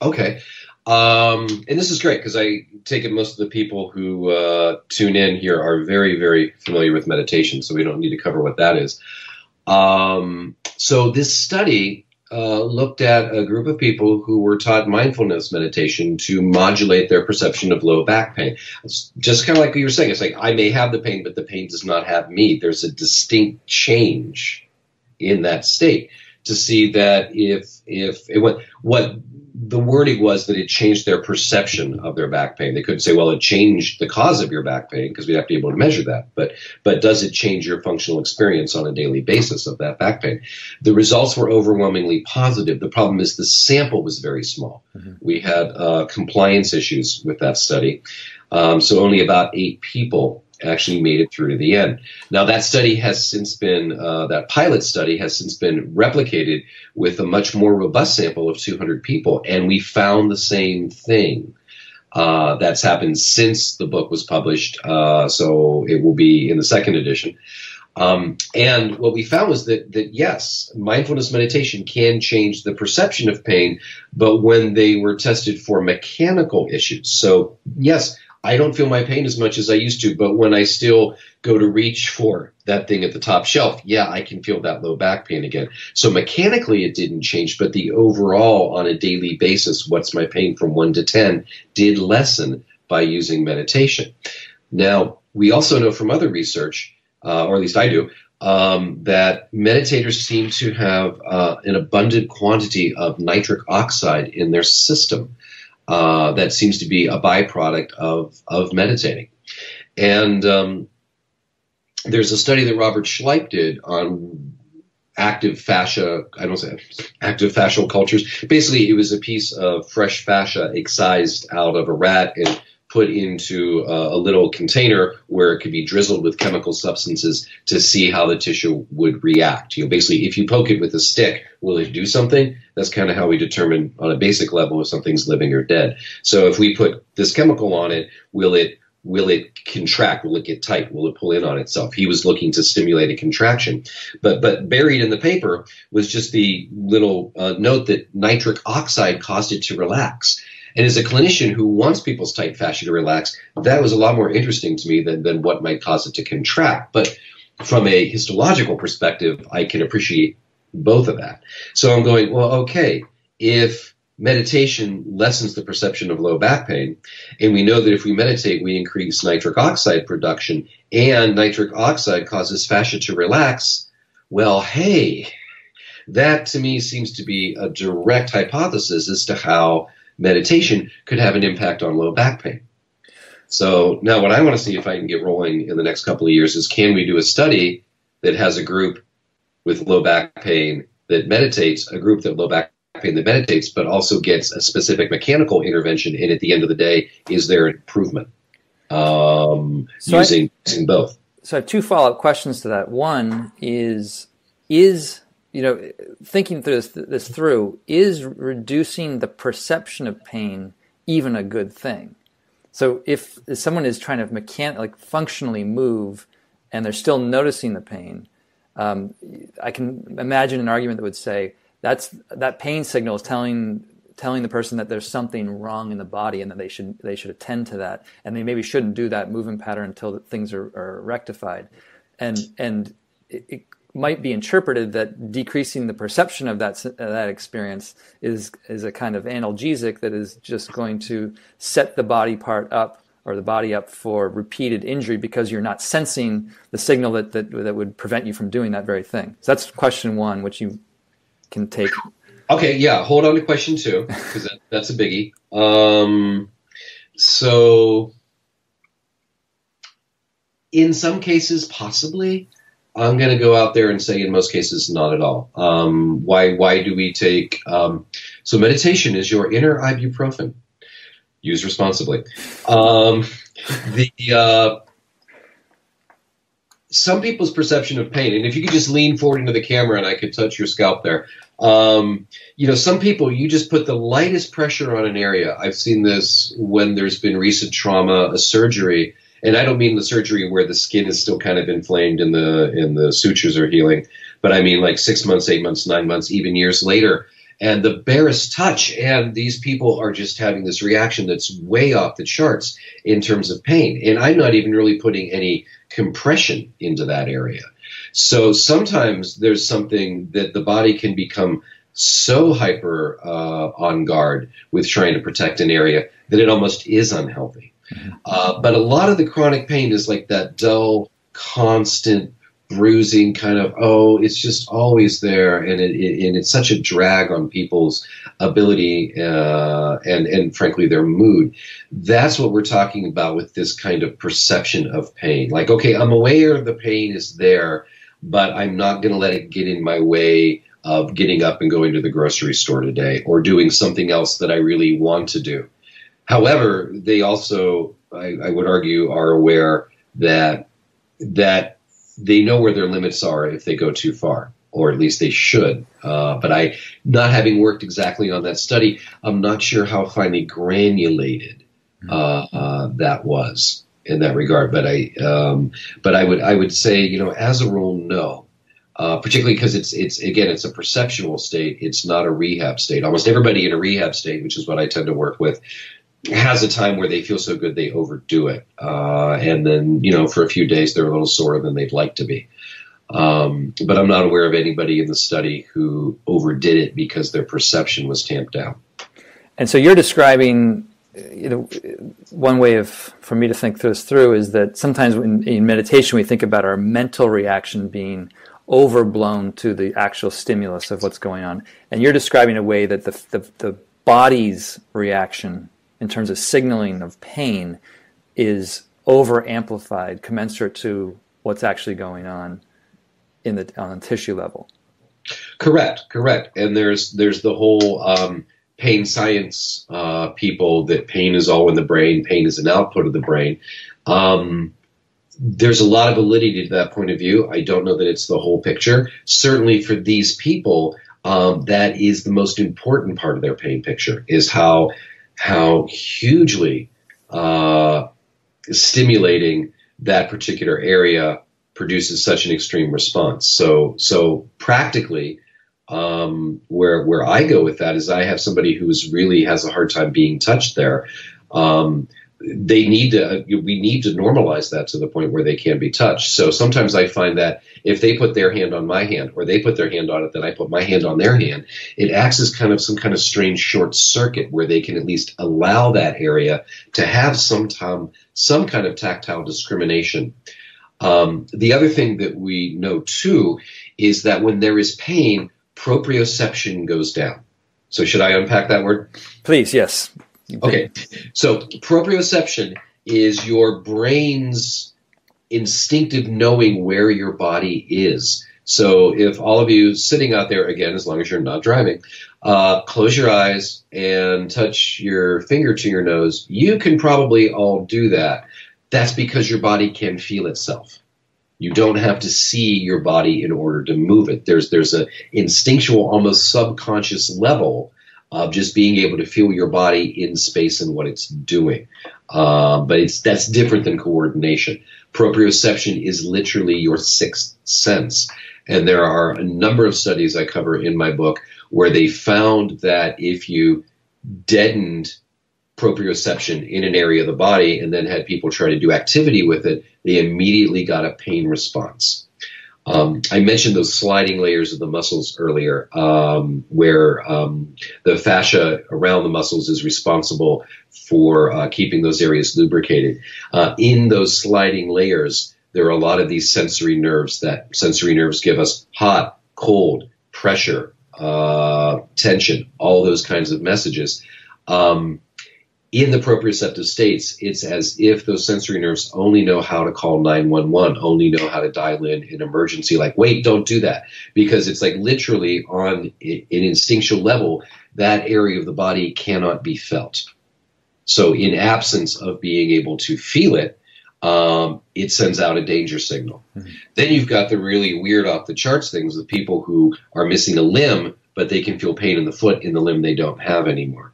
Okay, um, and this is great because I take it most of the people who uh, tune in here are very, very familiar with meditation, so we don't need to cover what that is. Um, so this study uh, looked at a group of people who were taught mindfulness meditation to modulate their perception of low back pain. It's just kind of like you were saying. It's like I may have the pain, but the pain does not have me. There's a distinct change in that state to see that if if it went what the wording was that it changed their perception of their back pain. They couldn't say, well, it changed the cause of your back pain because we have to be able to measure that. But but does it change your functional experience on a daily basis of that back pain? The results were overwhelmingly positive. The problem is the sample was very small. Mm-hmm. We had uh, compliance issues with that study, um, so only about eight people actually made it through to the end. Now that study has since been uh, that pilot study has since been replicated with a much more robust sample of 200 people, and we found the same thing. Uh, that's happened since the book was published, uh, so it will be in the second edition. Um, and what we found was that that yes, mindfulness meditation can change the perception of pain, but when they were tested for mechanical issues, so yes, I don't feel my pain as much as I used to, but when I still go to reach for that thing at the top shelf, yeah, I can feel that low back pain again. So mechanically it didn't change, but the overall on a daily basis, what's my pain from one to 10 did lessen by using meditation. Now, we also know from other research, uh, or at least I do, um, that meditators seem to have uh, an abundant quantity of nitric oxide in their system. Uh, that seems to be a byproduct of, of meditating. And um, there's a study that Robert Schleip did on active fascia, I don't say active fascial cultures. Basically, it was a piece of fresh fascia excised out of a rat and put into a, a, little container where it could be drizzled with chemical substances to see how the tissue would react. You know, basically, if you poke it with a stick, will it do something? That's kind of how we determine on a basic level if something's living or dead. So if we put this chemical on it, will it will it contract? Will it get tight? Will it pull in on itself? He was looking to stimulate a contraction, but but buried in the paper was just the little uh, note that nitric oxide caused it to relax. And as a clinician who wants people's tight fascia to relax, that was a lot more interesting to me than, than what might cause it to contract. But from a histological perspective, I can appreciate both of that. So I'm going, well, okay, if meditation lessens the perception of low back pain, and we know that if we meditate, we increase nitric oxide production, and nitric oxide causes fascia to relax, well, hey, that to me seems to be a direct hypothesis as to how meditation could have an impact on low back pain. So now what I want to see if I can get rolling in the next couple of years is can we do a study that has a group with low back pain that meditates, a group that low back pain that meditates, but also gets a specific mechanical intervention. And at the end of the day, is there improvement um, so using, I, using both? So I have two follow up questions to that. One is, is you know, thinking through this, this through, is reducing the perception of pain even a good thing? So if, someone is trying to mechan- like functionally move and they're still noticing the pain, um, I can imagine an argument that would say that's that pain signal is telling telling the person that there's something wrong in the body and that they should they should attend to that and they maybe shouldn't do that movement pattern until things are, are rectified and and it, it, might be interpreted that decreasing the perception of that uh, that experience is is a kind of analgesic that is just going to set the body part up or the body up for repeated injury because you're not sensing the signal that that, that would prevent you from doing that very thing. So that's question one, which you can take. Okay, yeah. Hold on to question two because that, that's a biggie. Um, so, in some cases, possibly. I'm going to go out there and say, in most cases, not at all. Um, why? Why do we take? Um, so, meditation is your inner ibuprofen. Use responsibly. Um, the uh, some people's perception of pain, and if you could just lean forward into the camera and I could touch your scalp there. Um, you know, some people, you just put the lightest pressure on an area. I've seen this when there's been recent trauma, a surgery, and I don't mean the surgery where the skin is still kind of inflamed and the and the sutures are healing, but I mean like six months, eight months, nine months, even years later. And the barest touch, and these people are just having this reaction that's way off the charts in terms of pain. And I'm not even really putting any compression into that area. So sometimes there's something that the body can become so hyper uh, on guard with trying to protect an area that it almost is unhealthy. Mm-hmm. Uh, but a lot of the chronic pain is like that dull, constant bruising kind of oh it's just always there and it, it, and it's such a drag on people's ability uh, and and frankly their mood. That's what we're talking about with this kind of perception of pain. Like okay i'm aware the pain is there but i'm not going to let it get in my way of getting up and going to the grocery store today or doing something else that i really want to do however they also I, I would argue are aware that that they know where their limits are if they go too far, or at least they should. Uh, but I, not having worked exactly on that study, I'm not sure how finely granulated uh, uh, that was in that regard. But I, um, but I would, I would say, you know, as a rule, no. Uh, particularly because it's it's again it's a perceptual state. It's not a rehab state. Almost everybody in a rehab state, which is what I tend to work with, has a time where they feel so good they overdo it, uh, and then you know for a few days they're a little sore than they'd like to be. Um, but I'm not aware of anybody in the study who overdid it because their perception was tamped down. And so you're describing, you know, one way of for me to think this through is that sometimes in, in meditation we think about our mental reaction being overblown to the actual stimulus of what's going on, and you're describing a way that the, the, the body's reaction in terms of signaling of pain is over amplified commensurate to what's actually going on in the on the tissue level. Correct, correct. And there's there's the whole um, pain science uh, people that pain is all in the brain, pain is an output of the brain. Um, there's a lot of validity to that point of view. I don't know that it's the whole picture. Certainly for these people, um, that is the most important part of their pain picture is how how hugely uh, stimulating that particular area produces such an extreme response. So, so practically, um, where where I go with that is I have somebody who's really has a hard time being touched there. Um, they need to we need to normalize that to the point where they can be touched. So sometimes i find that if they put their hand on my hand or they put their hand on it then i put my hand on their hand it acts as kind of some kind of strange short circuit where they can at least allow that area to have some time some kind of tactile discrimination. Um, the other thing that we know too is that when there is pain proprioception goes down. So should i unpack that word? Please yes Okay, so proprioception is your brain's instinctive knowing where your body is. So if all of you sitting out there, again, as long as you're not driving, uh, close your eyes and touch your finger to your nose, you can probably all do that. That's because your body can feel itself. You don't have to see your body in order to move it. There's there's a instinctual, almost subconscious level of just being able to feel your body in space and what it's doing. Uh, but it's that's different than coordination. Proprioception is literally your sixth sense, and there are a number of studies I cover in my book where they found that if you deadened proprioception in an area of the body and then had people try to do activity with it, they immediately got a pain response. Um, I mentioned those sliding layers of the muscles earlier, um, where um, the fascia around the muscles is responsible for uh, keeping those areas lubricated. Uh, in those sliding layers, there are a lot of these sensory nerves that sensory nerves give us hot, cold, pressure, uh, tension, all those kinds of messages. Um, in the proprioceptive states, it's as if those sensory nerves only know how to call 911, only know how to dial in an emergency, like, wait, don't do that. Because it's like literally on an instinctual level, that area of the body cannot be felt. So, in absence of being able to feel it, um, it sends out a danger signal. Mm-hmm. Then you've got the really weird off the charts things with people who are missing a limb, but they can feel pain in the foot in the limb they don't have anymore.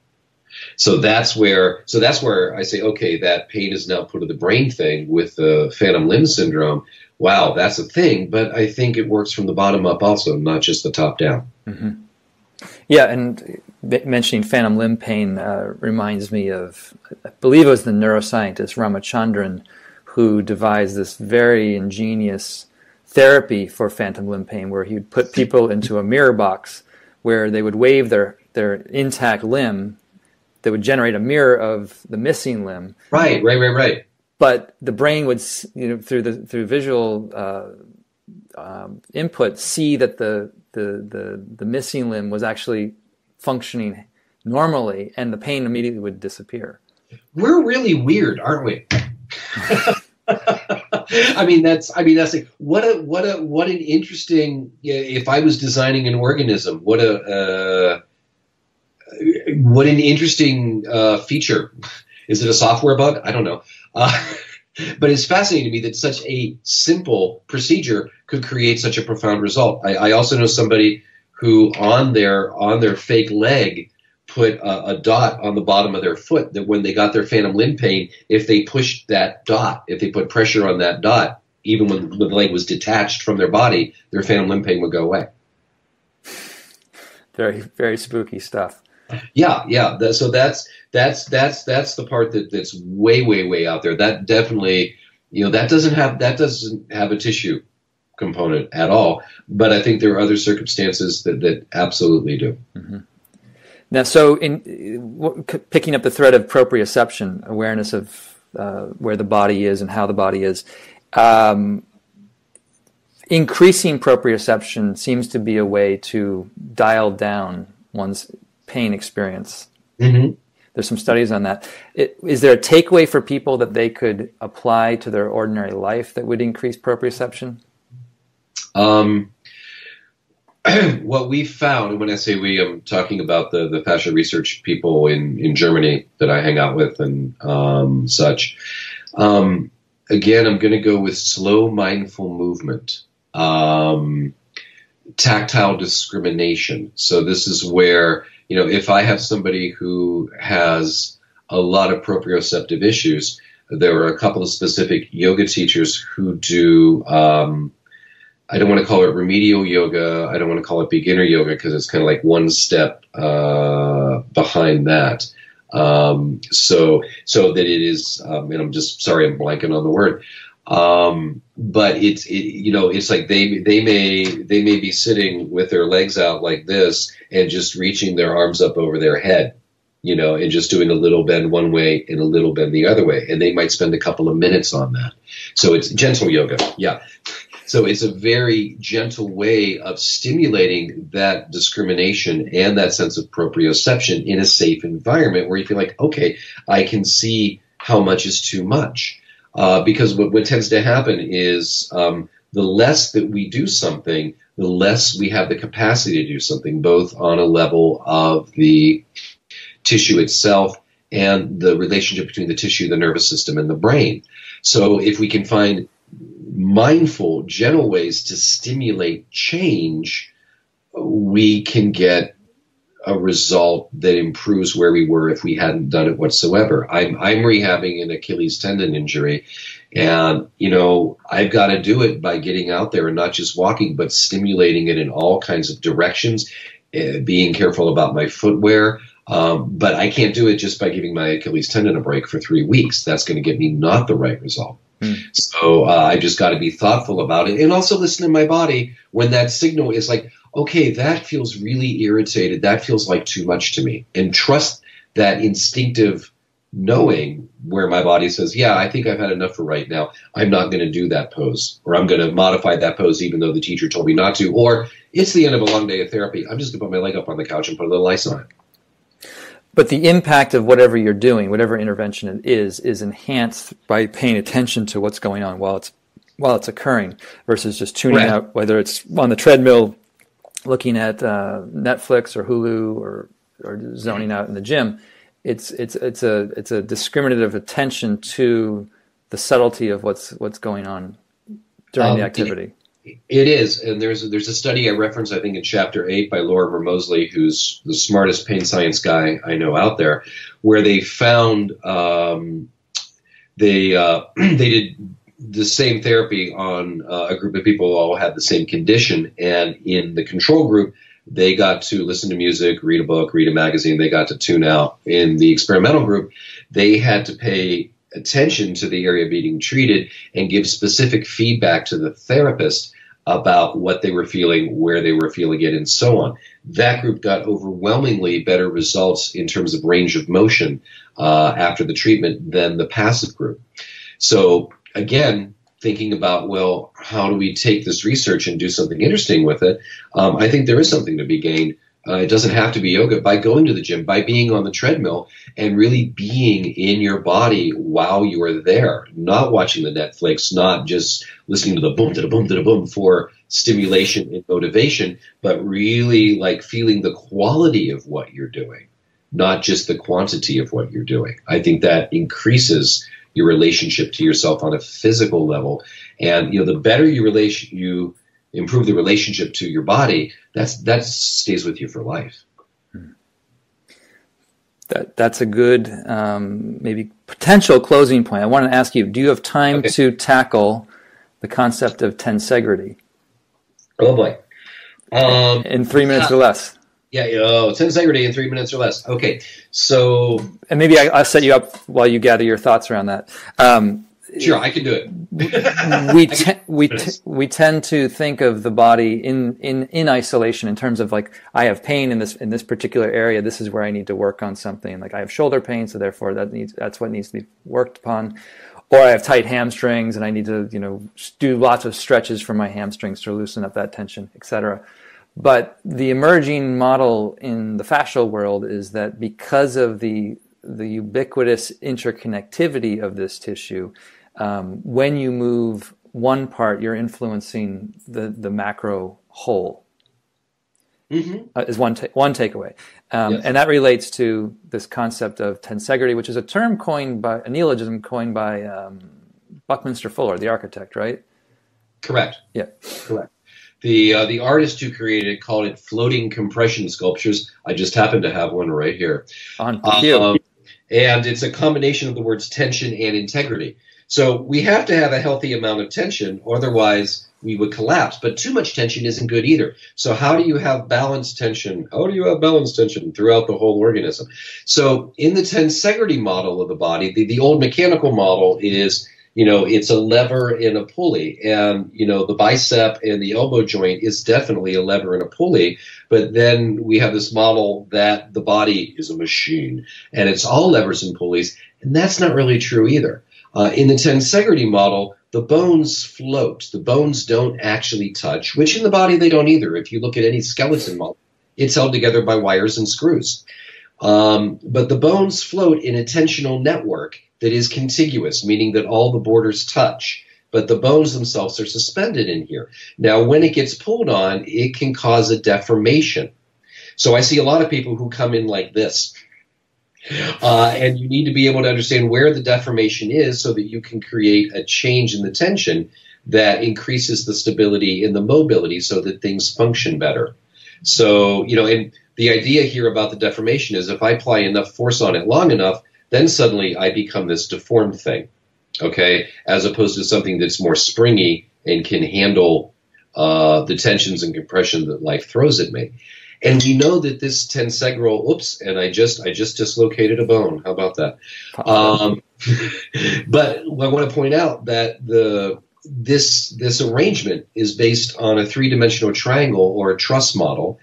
So that's where so that's where I say, okay, that pain is now put to the brain thing with the phantom limb syndrome. Wow, that's a thing, but I think it works from the bottom up also, not just the top down. Mm-hmm. Yeah, and mentioning phantom limb pain uh, reminds me of, I believe it was the neuroscientist Ramachandran who devised this very ingenious therapy for phantom limb pain, where he would put people into a mirror box where they would wave their their intact limb that would generate a mirror of the missing limb. Right, right, right, right. But the brain would, you know, through the through visual uh, um, input, see that the, the the the missing limb was actually functioning normally, and the pain immediately would disappear. We're really weird, aren't we? [laughs] I mean, that's I mean that's like, what a what a what an interesting. If I was designing an organism, what a uh, what an interesting uh, feature. Is it a software bug? I don't know. Uh, [laughs] but it's fascinating to me that such a simple procedure could create such a profound result. I, I also know somebody who on their on their fake leg put a, a, dot on the bottom of their foot that when they got their phantom limb pain, if they pushed that dot, if they put pressure on that dot, even when the leg was detached from their body, their phantom limb pain would go away. Very, very spooky stuff. Yeah, yeah. so that's that's that's that's the part that that's way way way out there. That definitely, you know, that doesn't have that doesn't have a tissue component at all. But I think there are other circumstances that that absolutely do. Mm-hmm. Now, so in picking up the thread of proprioception, awareness of uh, where the body is and how the body is. Um, increasing proprioception seems to be a way to dial down one's pain experience. Mm-hmm. There's some studies on that. It, is there a takeaway for people that they could apply to their ordinary life that would increase proprioception? Um, [clears throat] what we found, and when I say we, I'm talking about the, the fascia research people in, in Germany that I hang out with and um, such. Um, again, I'm going to go with slow, mindful movement. Um, tactile discrimination. So this is where you know, if I have somebody who has a lot of proprioceptive issues, there are a couple of specific yoga teachers who do um, I don't want to call it remedial yoga. I don't want to call it beginner yoga because it's kind of like one step uh, behind that. Um, so so that it is, um, and I'm just sorry, I'm blanking on the word. Um, but it's it, you know it's like they they may they may be sitting with their legs out like this and just reaching their arms up over their head you know and just doing a little bend one way and a little bend the other way. And they might spend a couple of minutes on that. So it's gentle yoga. Yeah. So it's a very gentle way of stimulating that discrimination and that sense of proprioception in a safe environment where you feel like okay i can see how much is too much uh, because what, what, tends to happen is um, the less that we do something, the less we have the capacity to do something, both on a level of the tissue itself and the relationship between the tissue, the nervous system, and the brain. So if we can find mindful, gentle ways to stimulate change, we can get a result that improves where we were if we hadn't done it whatsoever. I'm I'm rehabbing an Achilles tendon injury, and you know I've got to do it by getting out there and not just walking, but stimulating it in all kinds of directions, uh, being careful about my footwear. Um, but I can't do it just by giving my Achilles tendon a break for three weeks. That's going to get me not the right result. Mm. So uh, I just got to be thoughtful about it and also listen to my body when that signal is like, okay, that feels really irritated. That feels like too much to me. And trust that instinctive knowing where my body says, yeah, I think I've had enough for right now. I'm not going to do that pose, or I'm going to modify that pose even though the teacher told me not to, or it's the end of a long day of therapy. I'm just going to put my leg up on the couch and put a little ice on it. But the impact of whatever you're doing, whatever intervention it is, is enhanced by paying attention to what's going on while it's while it's occurring, versus just tuning right. out. Whether it's on the treadmill, looking at uh, Netflix or Hulu or or zoning out in the gym, it's it's it's a it's a discriminative attention to the subtlety of what's what's going on during um, the activity. It, it is, and there's there's a study I referenced I think in chapter eight by Lorimer Moseley, who's the smartest pain science guy I know out there, where they found um, they uh, [clears throat] they did the same therapy on uh, a group of people who all had the same condition, and in the control group, they got to listen to music, read a book, read a magazine. They got to tune out. In the experimental group, they had to pay attention to the area being treated and give specific feedback to the therapist about what they were feeling, where they were feeling it, and so on. That group got overwhelmingly better results in terms of range of motion uh, after the treatment than the passive group. So again, thinking about, well, how do we take this research and do something interesting with it? Um, I think there is something to be gained. Uh, it doesn't have to be yoga by going to the gym, by being on the treadmill and really being in your body while you are there, not watching the Netflix, not just listening to the boom, the boom, the boom for stimulation and motivation, but really like feeling the quality of what you're doing, not just the quantity of what you're doing. I think that increases your relationship to yourself on a physical level. And you know, the better you relation you improve the relationship to your body, that's that stays with you for life. That that's a good um, maybe potential closing point. I want to ask you: Do you have time okay. to tackle the concept of tensegrity? Oh boy! Um, in three minutes or less. Yeah, oh, tensegrity in three minutes or less. Okay, so and maybe I, will set you up while you gather your thoughts around that. Um, sure, I can do it. [laughs] we [laughs] te- we t- we tend to think of the body in in in isolation in terms of like I have pain in this in this particular area. This is where I need to work on something. Like I have shoulder pain, so therefore that needs that's what needs to be worked upon. Or I have tight hamstrings and I need to you know do lots of stretches for my hamstrings to loosen up that tension, etc. But the emerging model in the fascial world is that because of the the ubiquitous interconnectivity of this tissue, um, when you move one part, you're influencing the the macro whole. Mm-hmm. Uh, is one ta- one takeaway, um, yes. and that relates to this concept of tensegrity, which is a term coined by a neologism coined by um, Buckminster Fuller, the architect, right? Correct. Yeah. Correct. The uh, the artist who created it called it floating compression sculptures. I just happen to have one right here. On um, and it's a combination of the words tension and integrity. So we have to have a healthy amount of tension, otherwise we would collapse. But too much tension isn't good either. So how do you have balanced tension? How do you have balanced tension throughout the whole organism? So in the tensegrity model of the body, the, the old mechanical model is you know, it's a lever and a pulley. And, you know, the bicep and the elbow joint is definitely a lever and a pulley. But then we have this model that the body is a machine and it's all levers and pulleys. And that's not really true either. Uh, in the tensegrity model, the bones float. The bones don't actually touch, which in the body they don't either. If you look at any skeleton model, it's held together by wires and screws. Um, but the bones float in a tensional network that is contiguous, meaning that all the borders touch, but the bones themselves are suspended in here. Now, when it gets pulled on, it can cause a deformation. So I see a lot of people who come in like this. Uh, and you need to be able to understand where the deformation is so that you can create a change in the tension that increases the stability and the mobility so that things function better. So, you know, and the idea here about the deformation is if I apply enough force on it long enough, then suddenly I become this deformed thing, okay, as opposed to something that's more springy and can handle uh, the tensions and compression that life throws at me. And we know that this tensegral, oops, and I just I just dislocated a bone. How about that? Um, [laughs] but I want to point out that the this this arrangement is based on a three dimensional triangle or a truss model,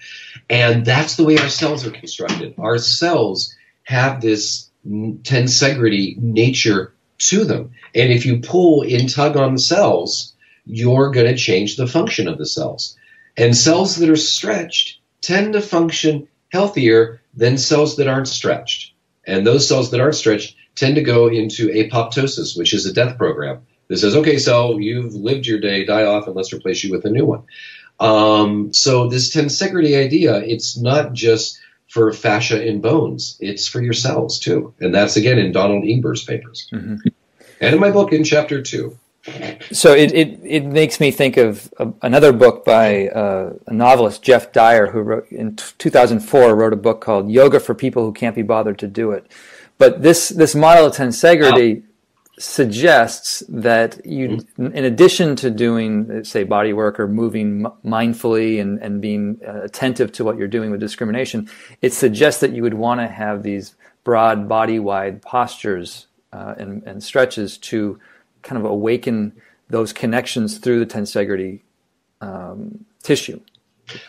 and that's the way our cells are constructed. Our cells have this tensegrity nature to them. And if you pull and tug on the cells, you're going to change the function of the cells. And cells that are stretched tend to function healthier than cells that aren't stretched. And those cells that aren't stretched tend to go into apoptosis, which is a death program that says, okay, cell, you've lived your day, die off, and let's replace you with a new one. Um, so this tensegrity idea, it's not just for fascia and bones. It's for your cells too. And that's again in Donald Ingber's papers. Mm-hmm. And in my book in chapter two. So it, it, it makes me think of another book by uh, a novelist, Geoff Dyer, who wrote in 2004 wrote a book called Yoga for People Who Can't Be Bothered to Do It. But this, this model of tensegrity suggests that you, mm-hmm. in addition to doing, say, body work or moving mindfully and, and being uh, attentive to what you're doing with discrimination, it suggests that you would want to have these broad body wide postures uh, and, and stretches to kind of awaken those connections through the tensegrity um, tissue.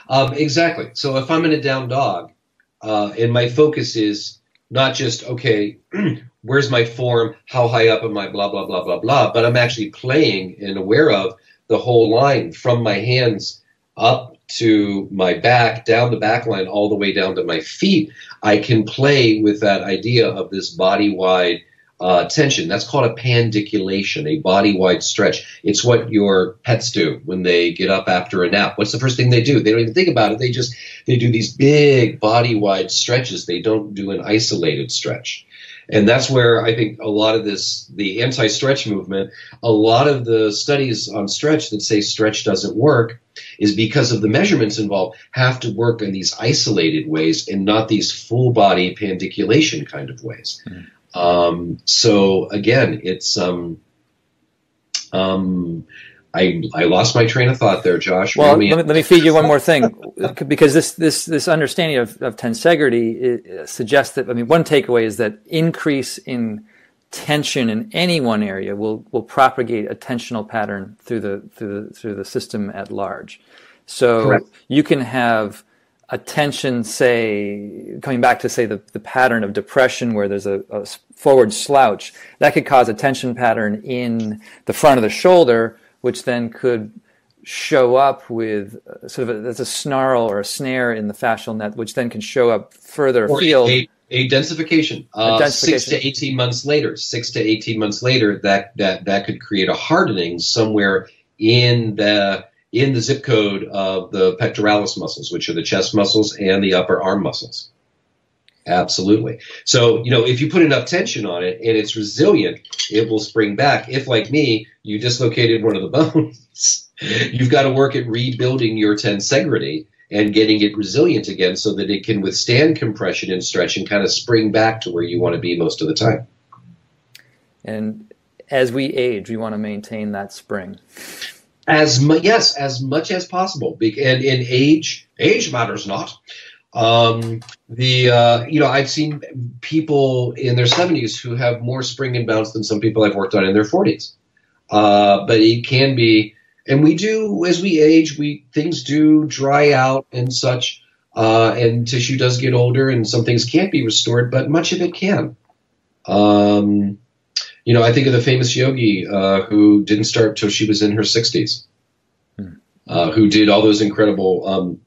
Um, exactly. So if I'm in a down dog, uh, and my focus is not just okay [clears throat] where's my form how high up am i blah blah blah blah blah but i'm actually playing and aware of the whole line from my hands up to my back down the back line all the way down to my feet i can play with that idea of this body wide uh, tension. That's called a pandiculation, a body wide stretch. It's what your pets do when they get up after a nap. What's the first thing they do? They don't even think about it. They just they do these big body wide stretches. They don't do an isolated stretch. And that's where I think a lot of this, the anti stretch movement, a lot of the studies on stretch that say stretch doesn't work is because of the measurements involved have to work in these isolated ways and not these full body pandiculation kind of ways. Mm. Um, so again, it's um, um, I, I lost my train of thought there, Josh. Well, let me, let me feed you one more thing, [laughs] because this this this understanding of, of tensegrity suggests that I mean one takeaway is that increase in tension in any one area will will propagate a tensional pattern through the through the through the system at large. So Correct. you can have a tension, say, coming back to say the, the pattern of depression where there's a, a, forward slouch, that could cause a tension pattern in the front of the shoulder, which then could show up with uh, sort of a, there's a snarl or a snare in the fascial net, which then can show up further or afield. A, a, densification. Uh, a densification. Six to eighteen months later, six to eighteen months later, that that that could create a hardening somewhere in the in the zip code of the pectoralis muscles, which are the chest muscles and the upper arm muscles. Absolutely. So, you know, if you put enough tension on it and it's resilient, it will spring back. If, like me, you dislocated one of the [laughs] bones, you've got to work at rebuilding your tensegrity and getting it resilient again so that it can withstand compression and stretch and kind of spring back to where you want to be most of the time. And as we age, we want to maintain that spring. As mu- yes, as much as possible. And in age, age matters not. Um, the uh, you know I've seen people in their 70s who have more spring and bounce than some people I've worked on in their 40s. Uh, but it can be, and we do as we age, we things do dry out and such, uh, and tissue does get older, and some things can't be restored, but much of it can. Um, you know, I think of the famous yogi uh, who didn't start till she was in her 60s, uh, who did all those incredible um,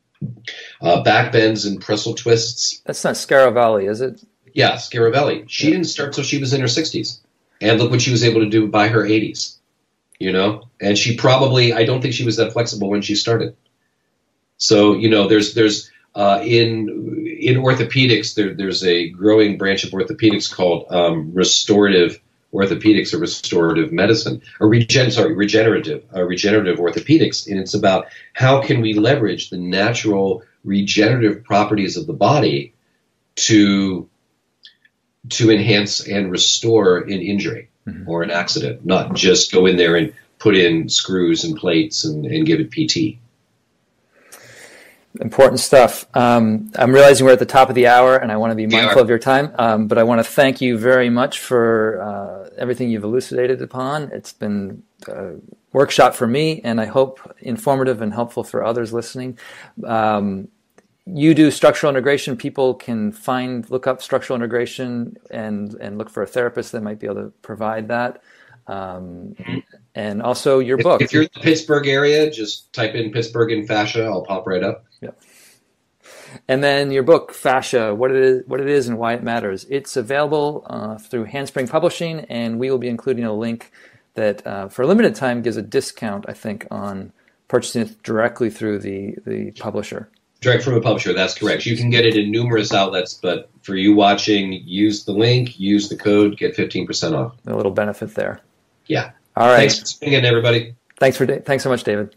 uh, back bends and pretzel twists. That's not Scaravelli, is it? Yeah, Scaravelli. She didn't start till she was in her 60s. And look what she was able to do by her 80s. You know? And she probably, I don't think she was that flexible when she started. So, you know, there's, there's, uh, in, in orthopedics, there, there's a growing branch of orthopedics called um, restorative orthopedics or restorative medicine, or regen, sorry, regenerative, uh, regenerative orthopedics, and it's about how can we leverage the natural regenerative properties of the body to to enhance and restore an injury Mhm. or an accident, not just go in there and put in screws and plates and, and give it PT. Important stuff. Um, I'm realizing we're at the top of the hour, and I want to be mindful of your time. Um, but I want to thank you very much for uh, everything you've elucidated upon. It's been a workshop for me, and I hope informative and helpful for others listening. Um, you do structural integration. People can find, look up structural integration, and and look for a therapist that might be able to provide that. Um, and also your If, book. if you're in the Pittsburgh area, just type in Pittsburgh and fascia. I'll pop right up. And then your book, Fascia, what it is, what it is and why it matters. It's available uh, through Handspring Publishing, and we will be including a link that, uh, for a limited time, gives a discount, I think, on purchasing it directly through the, the publisher. Direct from a publisher, that's correct. You can get it in numerous outlets, but for you watching, use the link, use the code, get 15% off. A little benefit there. Yeah. All right. Thanks for tuning in, everybody. Thanks for thanks so much, David.